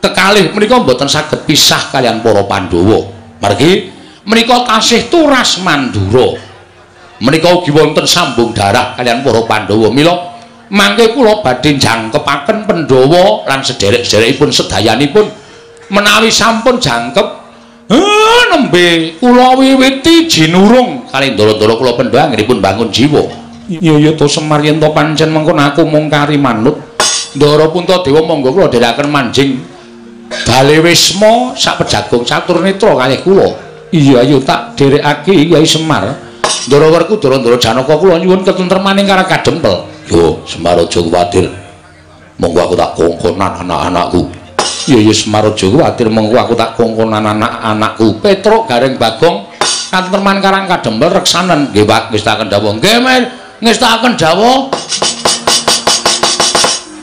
kekalih menika mboten saged pisah kalian para Pandhawa. Margi menika tasih turas Mandura. Menika ugi wonten sambung darah kalian para Pandhawa. Mila mangke kula badhe jangkepaken Pandhawa lan sederek-sederekipun sedayanipun menawi sampun jangkep nembe kula wiwiti jinurung kali ndara-ndara kula Pandhawa anggenipun bangun jiwa. Ya ya to Semar yen to pancen mengkon aku mung kari manut. Ndara Puntadewa monggo kula dherekaken manjing Bale Wisma sak pejagung catur netra kalih kula. Iya ayo tak dherekake Kyai Semar. Ndara werku Ndara Janaka kula nyuwun ketentremaning karo kadempel. Yo Semar aja kuwatir. Monggo aku tak kongkonan anak-anakku. Iya ya Semar aja kuwatir monggo aku tak kongkonan anak-anakku. Petruk Gareng Bagong katenteman karang kadempel reksanen. Nggih Pak wis tak kendhawuh. Nggih ngestaken dawuh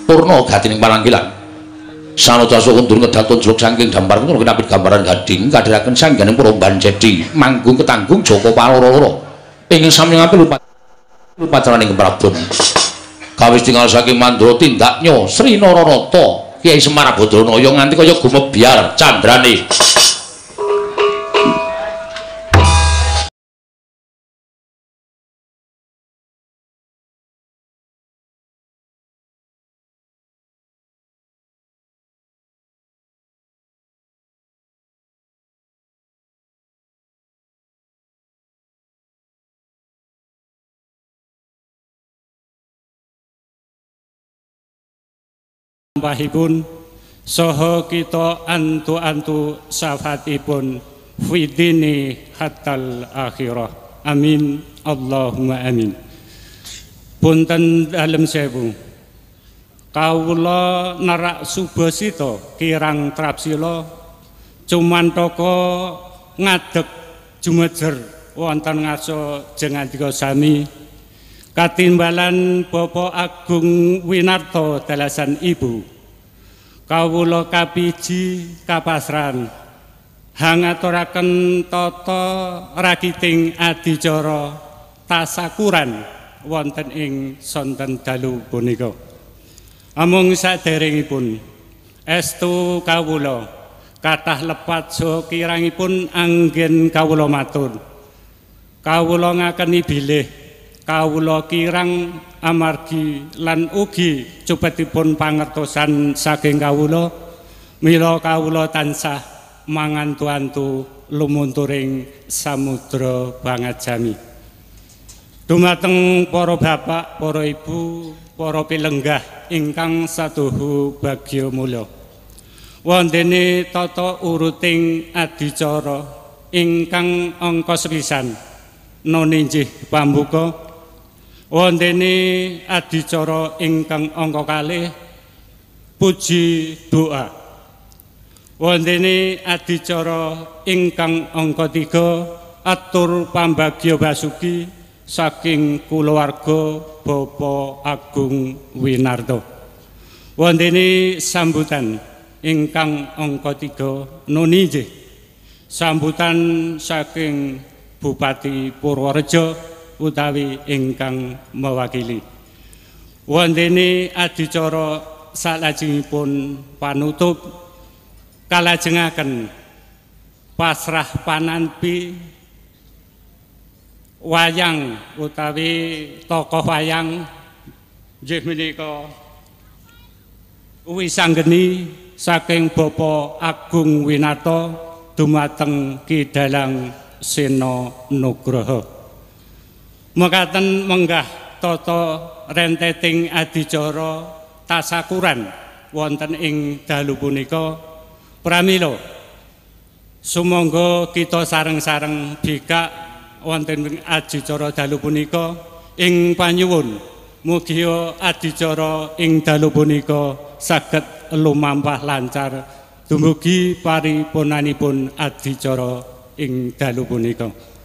purna gatining palangkilan. Sanadasa kundur ngedatun jeluk saking gambar kundur kenapit gambaran gading kadiraken sangganing peromban cedi manggung ketanggung joko paloro-loro. Ingin sami ngapi lupa lupa caraning keprabun. Kawis tinggal saking mandro tindaknya Sri Nororoto Kiai Semar Bodronoyo nganti kaya gumebiar candrani lampahipun saha kita antu-antu syafaatipun fidini hatal akhirah. Amin. Allahumma amin. Punten dalem sewu. Kawula nerak subasita kirang trapsila cumantaka ngadeg jumejer wonten ngaso jengandika sami katimbalan Bapak Agung Winarto dalasan Ibu. Kawula kapiji kapasran. Hangaturaken tata rakiting adicara tasakuran wonten ing sonten dalu punika. Amung saderengipun estu kawula kathah lepat so kirangipun anggen kawula matur. Kawula ngakeni bilih kawula kirang amargi lan ugi cupetipun pangertosan saking kawula. Mila kawula tansah mangantu-antu lumunturing samudra banget jami dumateng para bapak para ibu para pilenggah ingkang saduhu bagya mulya wondene tata uruting adicara ingkang angka sepisan noninjih pambuka wontene adicara ingkang angka kalih puji doa. Wontene adicara ingkang angka tiga atur pambagya basuki saking kulawarga Bapak Agung Winarto wontene sambutan ingkang angka tiga nuni sambutan saking Bupati Purworejo utawi ingkang mewakili. Wondene adicara salajengipun panutup kalajengaken pasrah pananpi wayang utawi tokoh wayang nggih menika wisanggeni saking Bapak Agung Winarto dumateng Ki Dalang Sena Nugroho. Mekaten menggah tata renteting adicara tasakuran wonten ing dalu punika pramila. Sumangga kita sareng-sareng bikak wonten ing adicara dalu punika. Ing panyuwun mugi adicara ing dalu punika saged lumampah lancar. Dumugi paripunanipun adicara ing dalu punika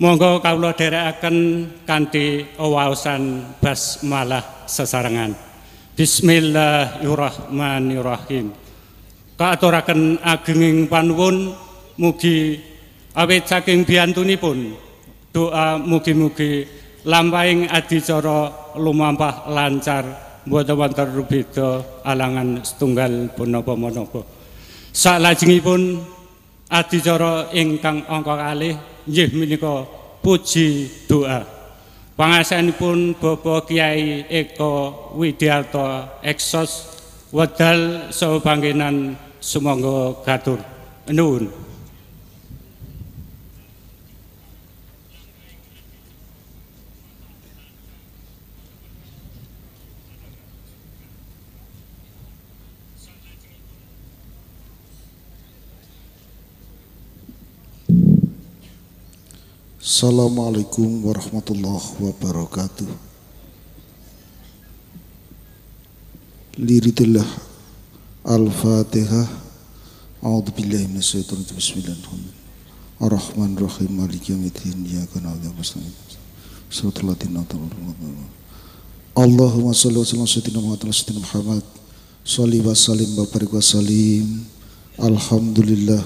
Monggo kawula dherekaken kanthi waosan basmalah sesarengan. Bismillahirrahmanirrahim. Kaaturaken agenging panuwun mugi awit saking biyantunipun doa mugi-mugi lampahing adicara lumampah lancar mboten wonten rubeda alangan setunggal punapa menapa salajengipun adicara ingkang angka kalih nggih menika puji doa. Pangasanipun Bapak Kiai Eko Widyarto Eksos wedal saha panggenan sumangga gatur nuwun Assalamualaikum warahmatullahi wabarakatuh. Liridillah Al-Fatihah. A'udzu billahi minasyaitonir. Bismillahirrahmanirrahim. Ar-Rahmanir-Rahim. Maliki yaumiddin. Iyyaka na'budu wa iyyaka nasta'in. Shiratal ladzina. Allahumma shalli wa sallim sayyidina Muhammad wa sayyidina Muhammad. Shalli wa sallim wa barik wa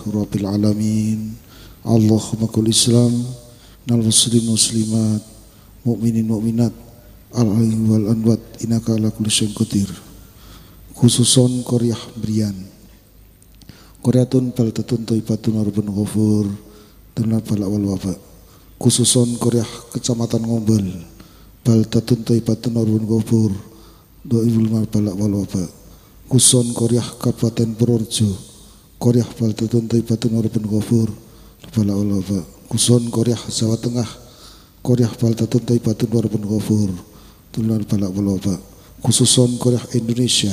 rabbil alamin. Allahumma kul Islam nal muslim muslimat mukminin mukminat al wal anwat inaka ala kulli syai'in qadir. Khususon koryah brian. Koryatun baltatun thayyibatun arbun ghafur dan balak wal waba khususon koryah kecamatan ngombel baltatun thayyibatun arbun ghafur do ibul mal balak wal waba kuson koryah kabupaten Purworejo koryah baltatun thayyibatun arbun ghafur balak wal waba Kuson Korea Jawa Tengah. Korea Baltatun Taibatun Warbun Ghafur Tulan Balak Baloba Khususon Korea Indonesia.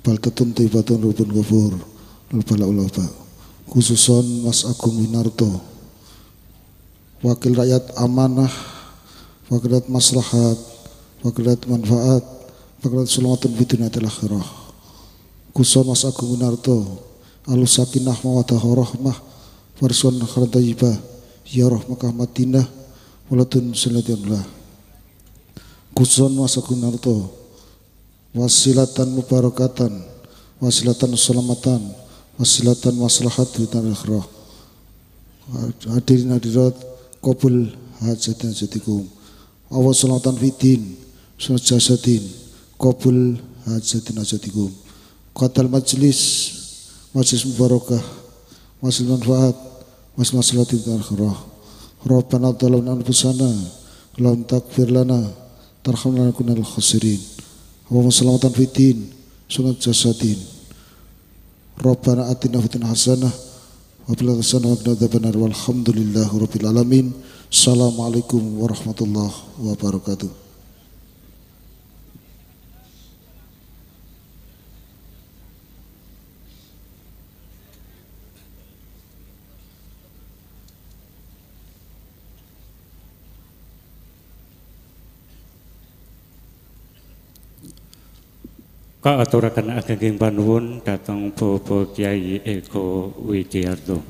Baltatun Taibatun Warbun Ghafur Balak Baloba Khususon Mas Agung Winarto. Wakil Rakyat Amanah. Wakil Rakyat Maslahat. Wakil Rakyat Manfaat. Wakil Rakyat Sulamatun Bidinatil Akhirah. Khususon Mas Agung Winarto. Alusakinah Mawadah Rahmah. Farsuan Akhirat Ya Mekah Madinah Walatun Salatullah Kusun masa kunarto Wasilatan mubarakatan Wasilatan selamatan Wasilatan maslahat tanah akhirah. Hadirin hadirat Qabul hajatin hajatikum Awas selamatan fitin Sunat jasadin Qabul hajatin hajatikum Qatal majlis Majlis mubarakah Majlis manfaat wasna salati tarkhrah rabbana dhalamna anfusana lam takfir lana tarhamna lakuna al-khasirin wa maslamatan fitin sunat jasadin. Rabbana atina fitin hasanah wa bilad hasanah wa bilad hasanah walhamdulillahi rabbil alamin. Assalamualaikum warahmatullahi wabarakatuh. Kaaturaken ageng panuwun dhateng Bapak Kyai Eko Widiarto.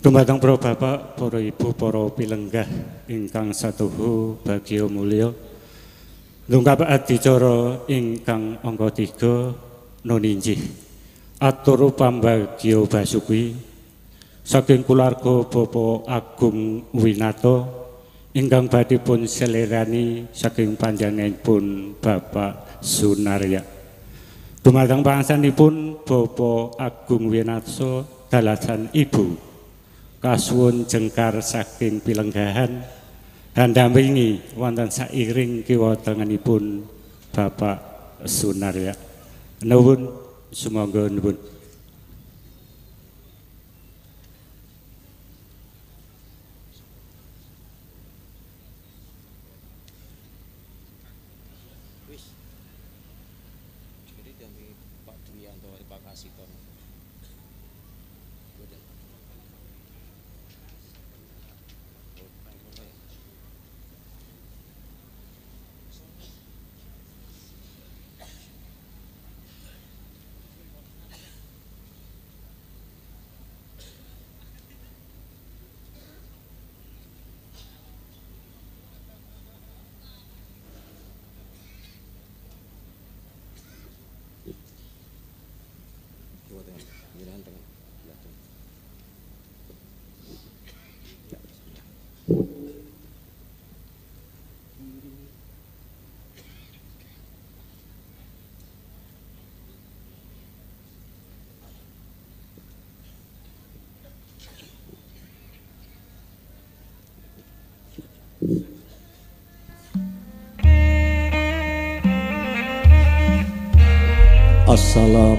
Dumateng para bapak, para ibu, para pilenggah ingkang satuhu bagya mulya. Lungkap adicara ingkang angka 3 noninjih. Atur basuki saking keluarga Bapak Agung Winato ingkang badhe pun selerani saking panjenenganipun Bapak Sunarya. Dumateng pangsanipun Bapak Agung Winatso dalasan Ibu kasuwun jengkar saking pilenggahan handampingi wonten sairing kiwa tengenipun Bapak Sunarya. Nuwun sumangga nuwun.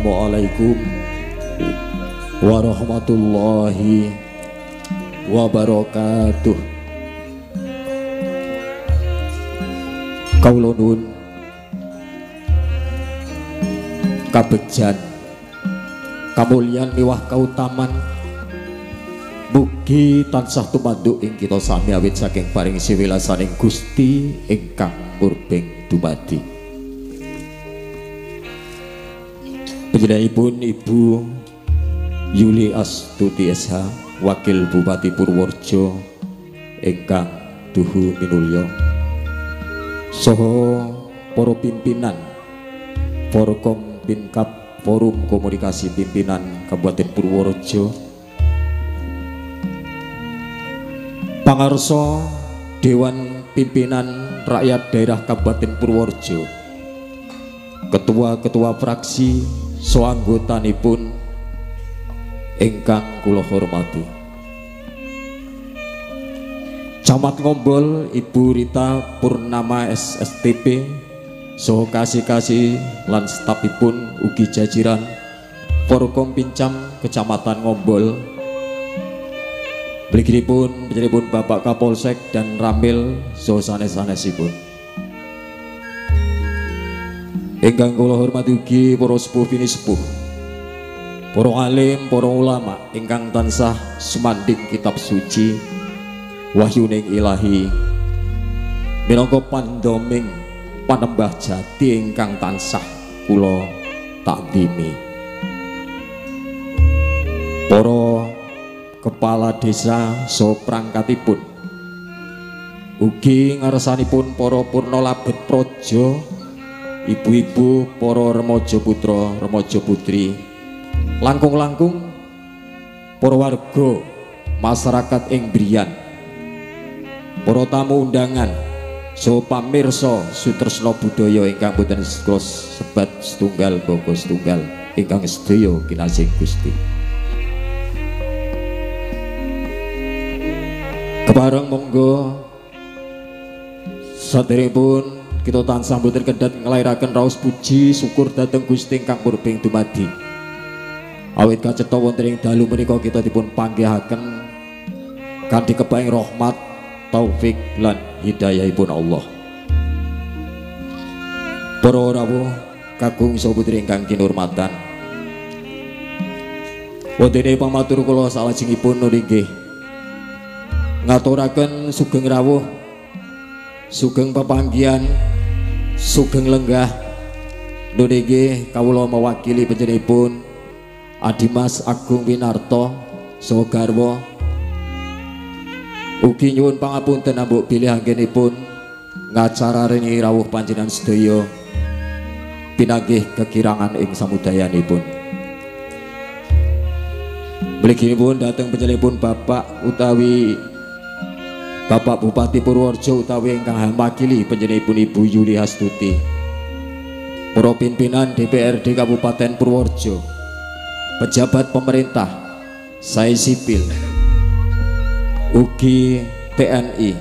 Assalamualaikum warahmatullahi wabarakatuh. Kaulo nun kabegjan kamulyan miwah kautaman. Mugi tansah tumanduk ing kita sami awit saking paring siwilasaning Gusti ingkang murbeng dumadi. Panjenenganipun Ibu Yuli Astuti SH Wakil Bupati Purworejo ingkang duhu minulya saha para pimpinan Forkom Pinkap Forum Komunikasi Pimpinan Kabupaten Purworejo. Pangarso Dewan Pimpinan Rakyat Daerah Kabupaten Purworejo. Ketua-ketua fraksi so anggotanipun ingkang kula hormati. Camat Ngombol Ibu Rita Purnama SSTP so kasih-kasih lan stafipun ugi jajiran Forkom Pincam Kecamatan Ngombol. Beligipun pun Bapak Kapolsek dan Ramil so sanes-sanesipun Ingkang kula hormati ugi para sepuh bini sepuh. Para alim, para ulama ingkang tansah sumanding kitab suci wahyuning ilahi minangka pandoming panembah jati ingkang tansah kula takdimi. Para kepala desa so prangkatipun ugi ngaresanipun para purna labet praja ibu-ibu para remaja putra remaja putri langkung-langkung para warga masyarakat ing Brian para tamu undangan so pamirsa sutresna budaya ingkang boten sebat setunggal boko setunggal ingkang sedaya kinasih Gusti. Kepareng monggo saderepun kita tansah boten kedat nglairaken raos puji syukur dhateng Gusti ingkang purbing dumadi. Awit kacetha wonten ing dalu menika kita dipun panggihaken. Kanthi kepaing rahmat taufik lan hidayahipun Allah. Para rawuh kakung putri ingkang kinurmatan. Wonten pamatur kula salajengipun nggih ngaturaken sugeng rawuh sugeng pepanggian sugeng lenggah nuniki kawula mewakili panjenenganipun Adimas Agung Winarto saha garwa. Ugi nyuwun pangapunten ambuk bilih anggenipun ngacararini rawuh panjenengan sedaya. Pinanggih kekirangan ing samudayanipun. Mliginipun dateng panjenenganipun Bapak utawi Bapak Bupati Purworejo utawi ingkang makili panjenenganipun Ibu Yuli Hastuti para pimpinan DPRD Kabupaten Purworejo pejabat pemerintah saya sipil ugi TNI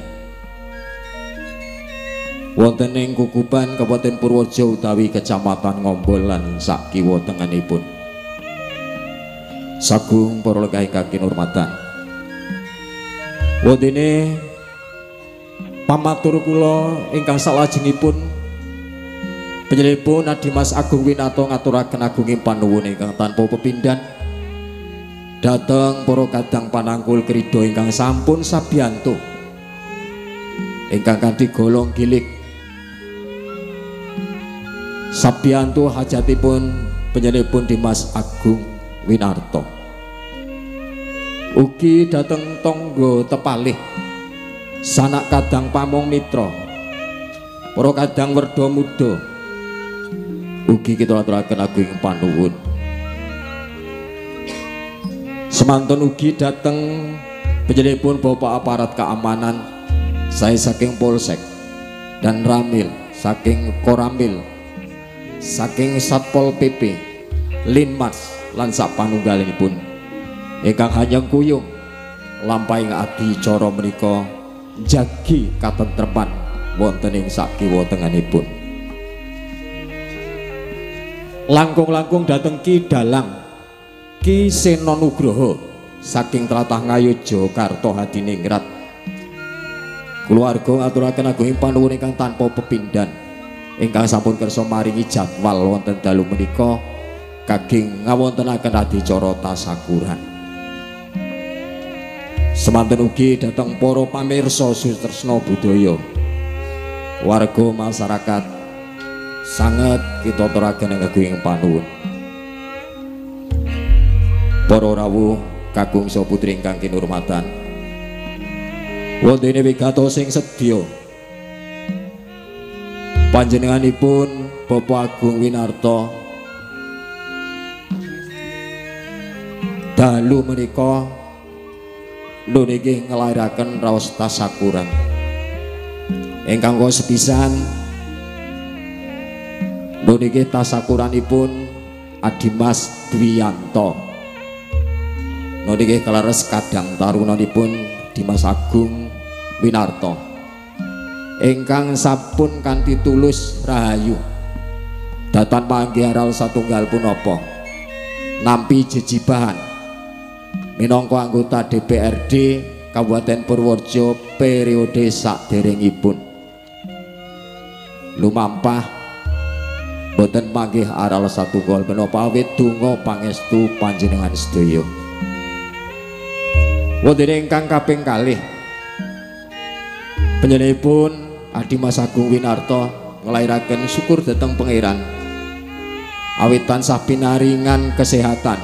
wonten ing Kukuban Kabupaten Purworejo utawi Kecamatan Ngombol lan sak kiwa Sagung para lekah ingkang kinurmatan Wontene pamatur kula ingkang salajengipun panjenenganipun Adimas Agung Winato ngaturaken agunging panuwun ingkang tanpa pepindhan. Dhateng para kadang panangkul krida ingkang sampun sabiyantu. Ingkang kanthi golong gilik. Sabiyantu hajatipun panjenenganipun Dimas Agung Winarto. Ugi dhateng tangga tepalih sanak kadang pamong mitra para kadang werda muda. Ugi kita aturaken agung panuwun. Semanten ugi dateng penjenipun Bapak aparat keamanan saya saking Polsek dan Ramil saking Koramil saking Satpol PP Linmas lan sak panunggalipun ingkang hanyang kuyung lampahing adi cara menika jagi wonten ing sak kiwa tengenipun langkung-langkung dateng Ki Dalang. Ki Senonugroho saking tlatah Ngayogya Karto Hadiningrat keluarga aturaken agunging panuwun ingkang tanpa pepindhan. Ingkang sampun kersa maringi jadwal wonten dalu menika kaging ngawontenaken adicara tasakuran semanten ugi dhateng para pamirsa sutresna budaya. Warga masyarakat sangat kita aturaken ing agunging panuwun. Para rawuh kakung putri ingkang kinurmatan. Wondene wigato sing sedya. Panjenenganipun Bapak Agung Winarto dalu menika lho niki nglairaken raos tasakuran. Ingkang kula sepisan lho niki tasakuranipun Adimas Dwiyanto. Lho niki kalares kadang tarunanipun Dimas Agung Winarto. Ingkang sampun kanthi tulus rahayu datan panggih aral satunggal punapa. Nampi jejibahan minangka anggota DPRD Kabupaten Purworejo periode saderengipun lumampah boten manggih aral satu gol. Awit donga pangestu panjenengan sedaya? Wonten ingkang kaping kalih. Panjenenganipun Adi Mas Agung Winarto nglairaken syukur dhateng pangeran. Awit tansah pinaringan kesehatan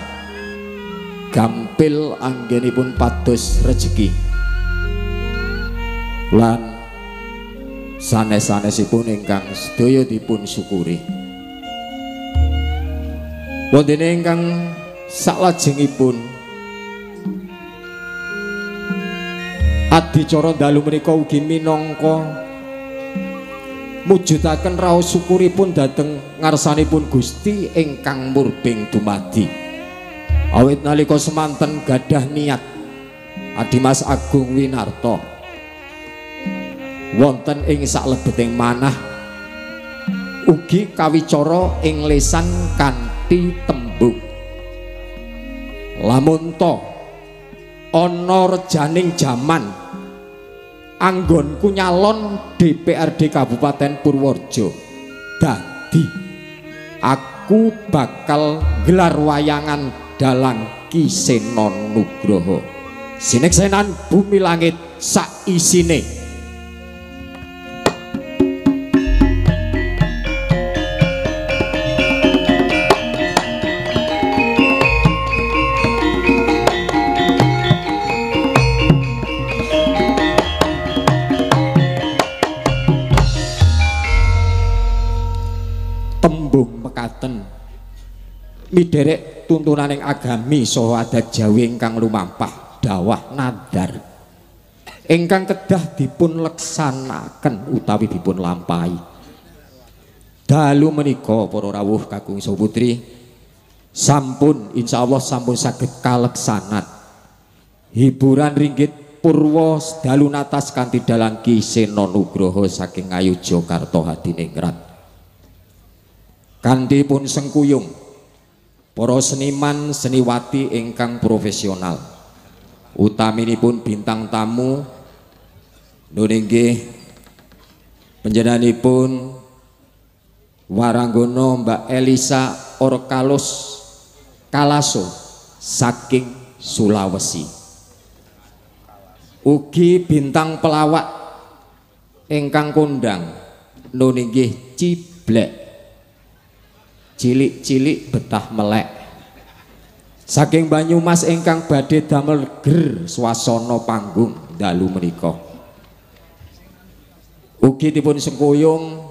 gampil anggenipun pados rejeki. Lan sanes-sanesipun ingkang sedaya dipun syukuri. Wonten ingkang saklajengipun adicara dalu menika ugi minangka mujudaken raos syukuripun dhateng ngarsanipun Gusti ingkang murbing dumadi awit nalika semanten gadah niat Adimas Agung Winarto wonten ing saklebeting manah ugi kawicara ing lesan kanthi tembung. Lamun to ana rejaning jaman anggonku nyalon DPRD Kabupaten Purworejo. Dadi aku bakal gelar wayangan dalang kisenon nugroho. Sineksenan bumi langit sak isine miderek tuntunaning agami saha adat Jawi ingkang lumampah dawah nadar. Ingkang kedah dipun leksanaken utawi dipun lampahi. Dalu menika para rawuh kakung putri sampun insyaallah sampun saged kaleksanan hiburan ringgit purwa dalu natas kanthi dalang Ki Sena Nugroho saking Ayu Jakarta Hadiningrat kanthi pun sengkuyung para seniman seniwati ingkang profesional. Utaminipun bintang tamu nunggih panjenenganipun Waranggono Mbak Elisa Orkalos Kalaso saking Sulawesi. Ugi bintang pelawak ingkang kondang nunggih Ciblek cilik-cilik betah melek. Saking Banyumas ingkang badhe damel ger swasana panggung dalu menika. Ugi dipun sengkuyung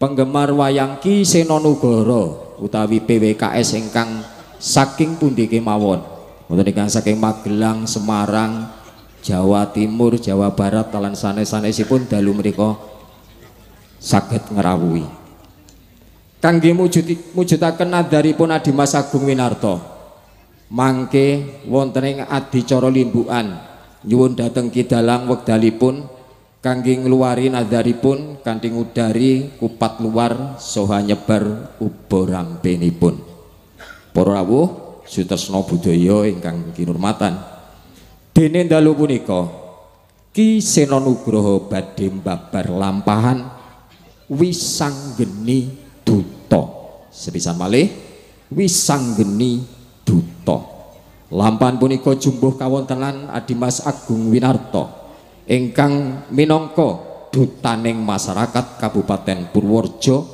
penggemar wayang Ki Senonugoro utawi PWKS ingkang saking pundi kemawon. Wonten ingkang saking Magelang Semarang Jawa Timur Jawa Barat talan sanes-sanesipun dalu menika saged ngrawuhi kangge mujud mujudaken nadaripun Adimas Agung Winarto mangke wonten ing adicara limbukan. Nyuwun dhateng kidalang wekdalipun kangge ngluwari nadaripun kanthi ngudari kupat luar soha nyebar uba rampenipun. Para rawuh sutresna budaya ingkang kinurmatan. Dene dalu punika Ki Sena Nugroho badhe mbabar lampahan wisanggeni duta. Sepisan malih wisanggeni duta. Lampahan punika jumbuh kawontenan Adimas Agung Winarto ingkang minangka dutaning masyarakat Kabupaten Purworejo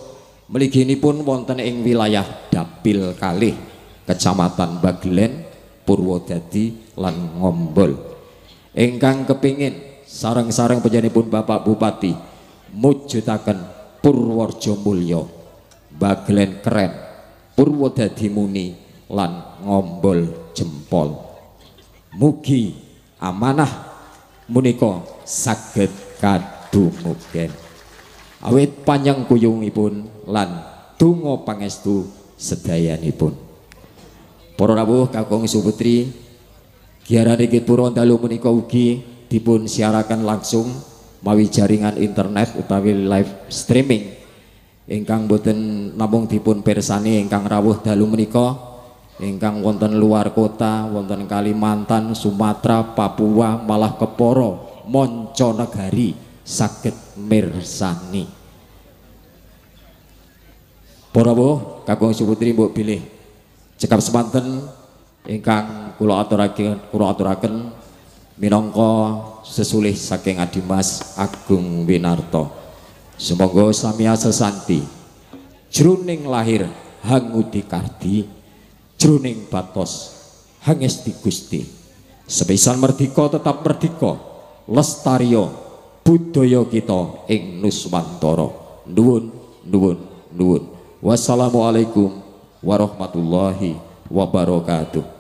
mliginipun wonten ing wilayah Dapil kalih Kecamatan Bagelen Purwodadi lan Ngombol. Ingkang kepingin sareng-sareng panjenenganipun Bapak Bupati mujudaken Purworejo Mulya Bagelen keren. Purwodadi muni lan Ngombol jempol. Mugi amanah menika saged kadumugen. Awit panjang kuyungipun lan donga pangestu sedayanipun. Para rawuh kakung suputri giarane Puro dalu menika ugi dipun siarakan langsung mawi jaringan internet utawi live streaming ingkang boten namung dipun persani ingkang rawuh dalu menika ingkang wonten luar kota, wonten Kalimantan, Sumatera, Papua, malah Keporo, Monco Negari saged mirsani. Para Bu, kakung Suputri mbok pilih cekap semanten ingkang kula aturaken kula aturaken minangka sesulih saking Adimas Agung Winarto. Semoga samia sesanti. Jroning lahir hangudi kardi jroning batos hangesti Gusti. Sepisan merdika tetap merdika lestario budaya kita ing Nuswantara. Nuwun nuwun nuwun. Wassalamualaikum warahmatullahi wabarakatuh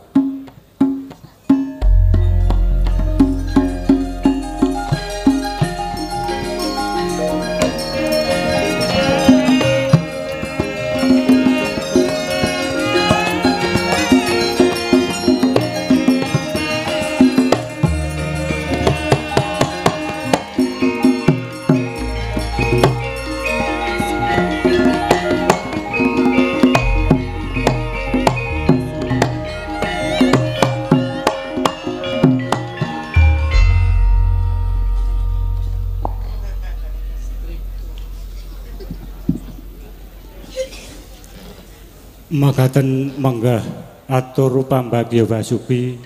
Makaten menggah atur pambagya Basuki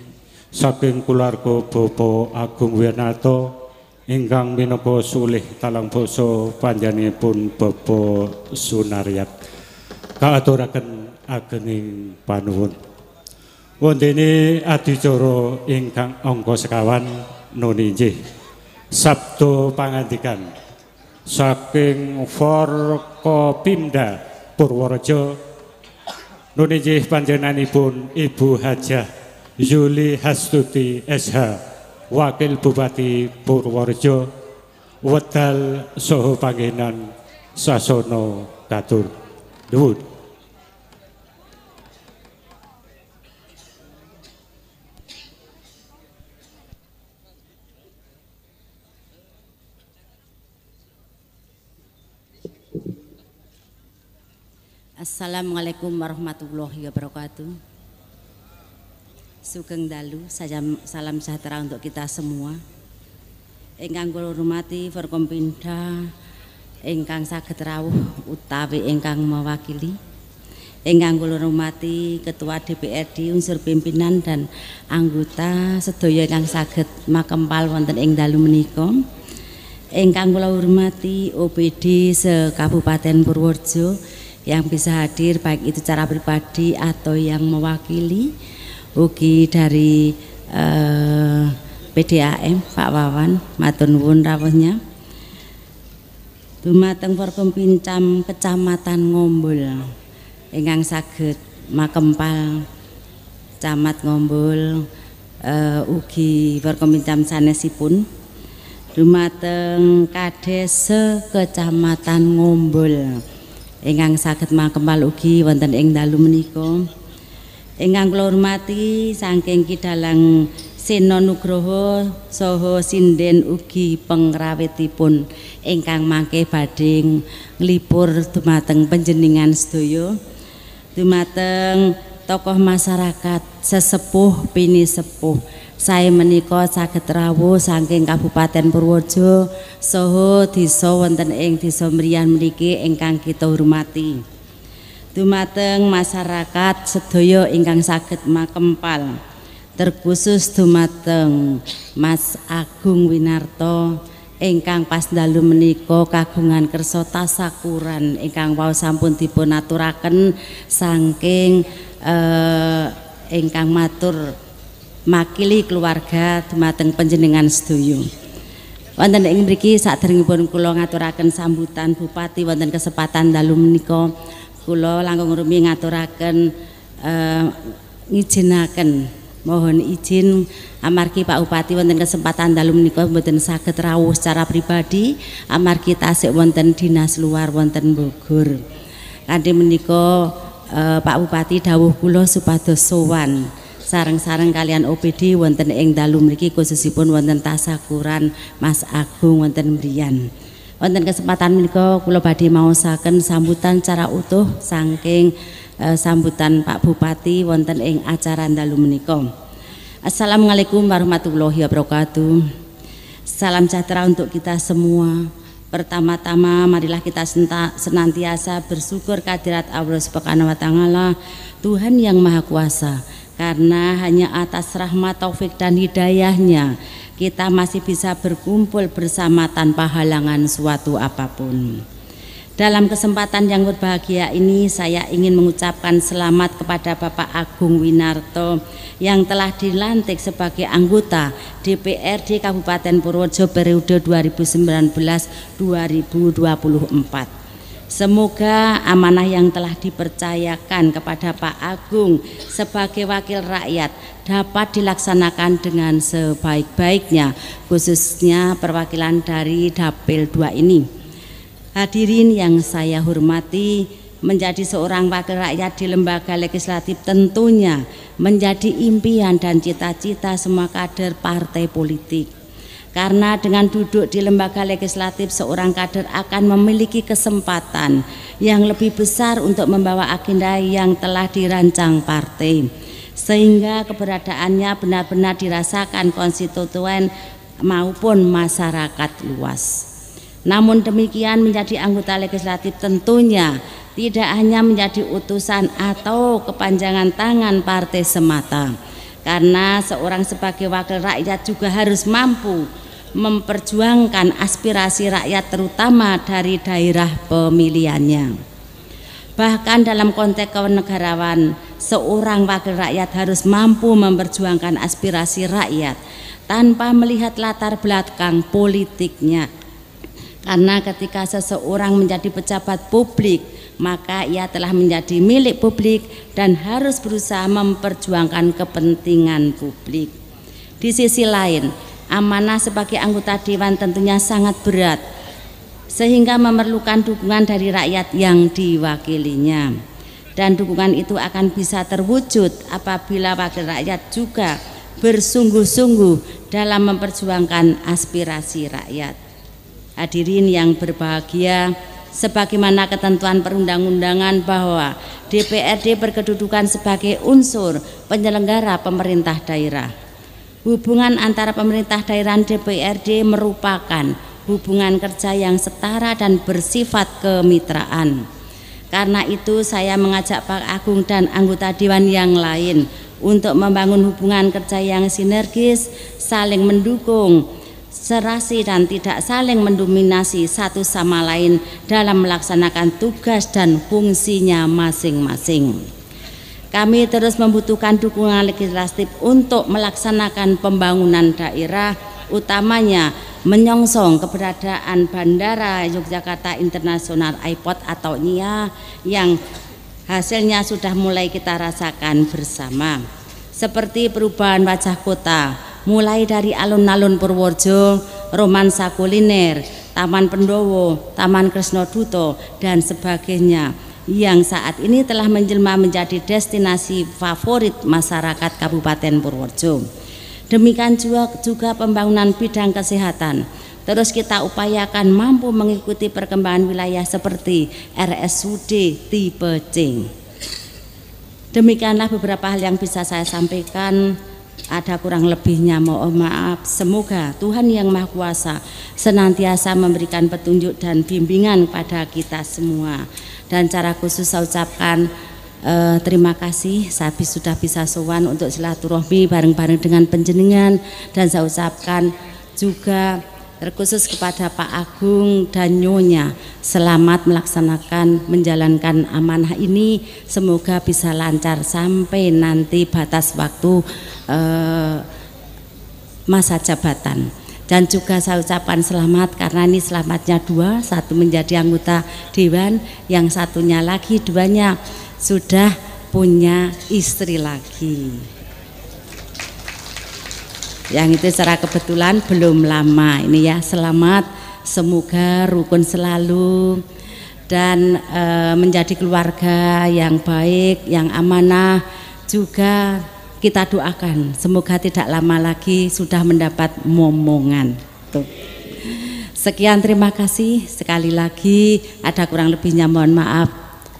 saking keluarga Bapak Agung Wirnato ingkang minangka sulih talang basa panjenenganipun Bapak Sunaryat. Kaaturaken agening panuwun. Wontene adicara ingkang angka sekawan nuninjih sabdo pangandikan saking Forkopimda Purworejo Nunijih panjenanipun Ibu Hajah Yuli Hastuti SH Wakil Bupati Purworejo Wedal Soho Pangenan Sasono Katur Duwud Assalamualaikum warahmatullahi wabarakatuh. Sugeng dalu, salam, sejahtera untuk kita semua. Ingkang kula hormati Forkompinda ingkang saged rawuh utawi ingkang mewakili. Ingkang kula hormati Ketua DPRD unsur pimpinan dan anggota sedaya ingkang saged makempal wonten ing dalu menika. Ingkang kula hormati OPD se Kabupaten Purworejo yang bisa hadir baik itu cara pribadi atau yang mewakili ugi dari eh, PDAM Pak Wawan matun nuwun rawuhnya. Dumateng Forkom Pincam Kecamatan Ngombol ingkang saged makempal Camat Ngombol uh, ugi Forkom Pincam sanesipun. Dumateng Kades Kecamatan Ngombol ingkang saged makempal ugi wonten ing dalu menika. Ingkang kula hormati saking kidalang Sena Nugroho saha sinden ugi pengrawitipun ingkang mangke badhe nglipur dumateng panjenengan sedaya. Dumateng tokoh masyarakat sesepuh pini sepuh saya menika saged rawuh saking Kabupaten Purworejo saha desa wonten ing desa Mriyan mriki ingkang kita hormati. Dumateng masyarakat sedaya ingkang saged makempal. Terkhusus dumateng Mas Agung Winarto ingkang pas dalu menika kagungan kersa tasakuran ingkang wau sampun dipun aturaken saking eh, ingkang matur makili keluarga dumateng panjenengan sedaya wonten ing mriki sadèrèngipun kula ngaturaken sambutan Bupati wonten kesempatan dalu menika kula langkung rumi ngaturaken eh, ngijinaken mohon izin amargi Pak Bupati wonten kesempatan dalu menika mboten saged rawuh secara pribadi amargi tasik wonten dinas luar wonten Bogor. Kanthi menika eh, Pak Bupati dawuh kula supados sowan sareng-sareng kalian OPD wonten ing dalu mriki khususipun wonten tasakuran Mas Agung wonten mriyan. Wonten kesempatan menika kula badhe maosaken sambutan cara utuh saking Eh, sambutan Pak Bupati wonten ing acara dalu menika. Assalamualaikum warahmatullahi wabarakatuh. Salam sejahtera untuk kita semua. Pertama-tama marilah kita senantiasa bersyukur kehadirat Allah Subhanahu wa taala, Tuhan yang Maha Kuasa. Karena hanya atas rahmat taufik dan hidayahnya kita masih bisa berkumpul bersama tanpa halangan suatu apa pun. Dalam kesempatan yang berbahagia ini saya ingin mengucapkan selamat kepada Bapak Agung Winarto yang telah dilantik sebagai anggota DPRD Kabupaten Purworejo periode 2019-2024. Semoga amanah yang telah dipercayakan kepada Pak Agung sebagai wakil rakyat dapat dilaksanakan dengan sebaik-baiknya khususnya perwakilan dari Dapil 2 ini. Hadirin yang saya hormati, menjadi seorang wakil rakyat di lembaga legislatif tentunya menjadi impian dan cita-cita semua kader partai politik. Karena dengan duduk di lembaga legislatif seorang kader akan memiliki kesempatan yang lebih besar untuk membawa agenda yang telah dirancang partai. Sehingga keberadaannya benar-benar dirasakan konstituen maupun masyarakat luas. Namun demikian menjadi anggota legislatif tentunya tidak hanya menjadi utusan atau kepanjangan tangan partai semata. Karena seorang sebagai wakil rakyat juga harus mampu memperjuangkan aspirasi rakyat terutama dari daerah pemilihannya. Bahkan dalam konteks kenegarawan, seorang wakil rakyat harus mampu memperjuangkan aspirasi rakyat tanpa melihat latar belakang politiknya karena ketika seseorang menjadi pejabat publik, maka ia telah menjadi milik publik dan harus berusaha memperjuangkan kepentingan publik. Di sisi lain, amanah sebagai anggota dewan tentunya sangat berat sehingga memerlukan dukungan dari rakyat yang diwakilinya. Dan dukungan itu akan bisa terwujud apabila wakil rakyat juga bersungguh-sungguh dalam memperjuangkan aspirasi rakyat. Hadirin yang berbahagia, sebagaimana ketentuan perundang-undangan bahwa DPRD berkedudukan sebagai unsur penyelenggara pemerintah daerah. Hubungan antara pemerintah daerah DPRD merupakan hubungan kerja yang setara dan bersifat kemitraan. Karena itu saya mengajak Pak Agung dan anggota dewan yang lain untuk membangun hubungan kerja yang sinergis, saling mendukung, serasi dan tidak saling mendominasi satu sama lain dalam melaksanakan tugas dan fungsinya masing-masing. Kami terus membutuhkan dukungan legislatif untuk melaksanakan pembangunan daerah, utamanya menyongsong keberadaan Bandara Yogyakarta Internasional Airport atau NIA yang hasilnya sudah mulai kita rasakan bersama. Seperti perubahan wajah kota, mulai dari alun-alun Purworejo, romansa kuliner, Taman Pendowo, Taman Kresno Duto, dan sebagainya yang saat ini telah menjelma menjadi destinasi favorit masyarakat Kabupaten Purworejo. Demikian juga, juga pembangunan bidang kesehatan. Terus kita upayakan mampu mengikuti perkembangan wilayah seperti RSUD tipe C. Demikianlah beberapa hal yang bisa saya sampaikan. Ada kurang lebihnya mohon maaf. Semoga Tuhan yang Maha Kuasa senantiasa memberikan petunjuk dan bimbingan pada kita semua. Dan cara khusus saya ucapkan eh, terima kasih. Saya sudah bisa sowan untuk silaturahmi bareng-bareng dengan penjenengan. Dan saya ucapkan juga terkhusus kepada Pak Agung dan Nyonya selamat melaksanakan menjalankan amanah ini. Semoga bisa lancar sampai nanti batas waktu eh, masa jabatan dan juga saya ucapkan selamat karena ini selamatnya dua satu menjadi anggota dewan yang satunya lagi duanya sudah punya istri lagi. Yang itu secara kebetulan belum lama ini ya. Selamat semoga rukun selalu dan e, menjadi keluarga yang baik yang amanah. Juga kita doakan. Semoga tidak lama lagi sudah mendapat momongan. Tuh. sekian terima kasih. Sekali lagi ada kurang lebihnya mohon maaf.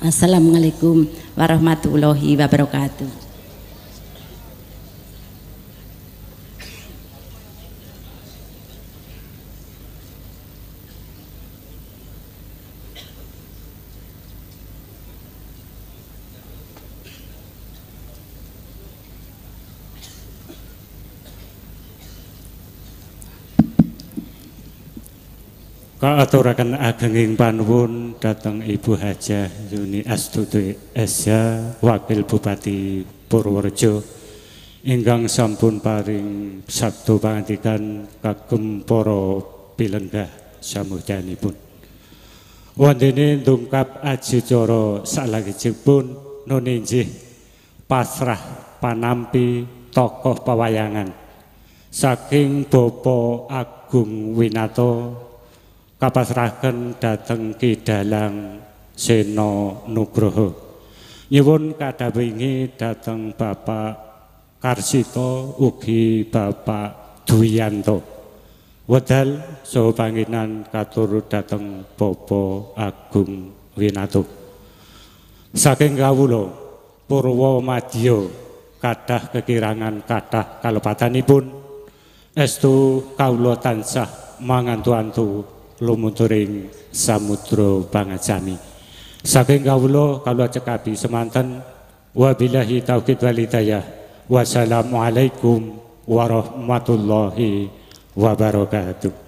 Assalamualaikum warahmatullahi wabarakatuh Kaaturaken agenging panuwun dhateng Ibu Hajah Yuni Astuti Esya Wakil Bupati Purworejo ingkang sampun paring sabtu pangandikan kagem para pilenggah samudyanipun. Wondene ndungkap ajicara salajengipun nuninjih pasrah panampi tokoh pewayangan saking Bapak Agung Winato kapasrahaken dhateng Ki Dalang Sena Nugroho. Nyuwun kadhawingi dhateng Bapak Karsito ugi Bapak Duyanto. Wedal saha panginan katur dhateng Bapa Agung Winato. Saking kawula Purwa Madya kathah kekirangan kathah kalepatanipun estu kawula tansah mangantu-antu lumuturing samudra pangajami. Saking kawula kula cekapi semanten. Wabillahi tauhid wal hidayah. Wassalamualaikum warahmatullahi wabarakatuh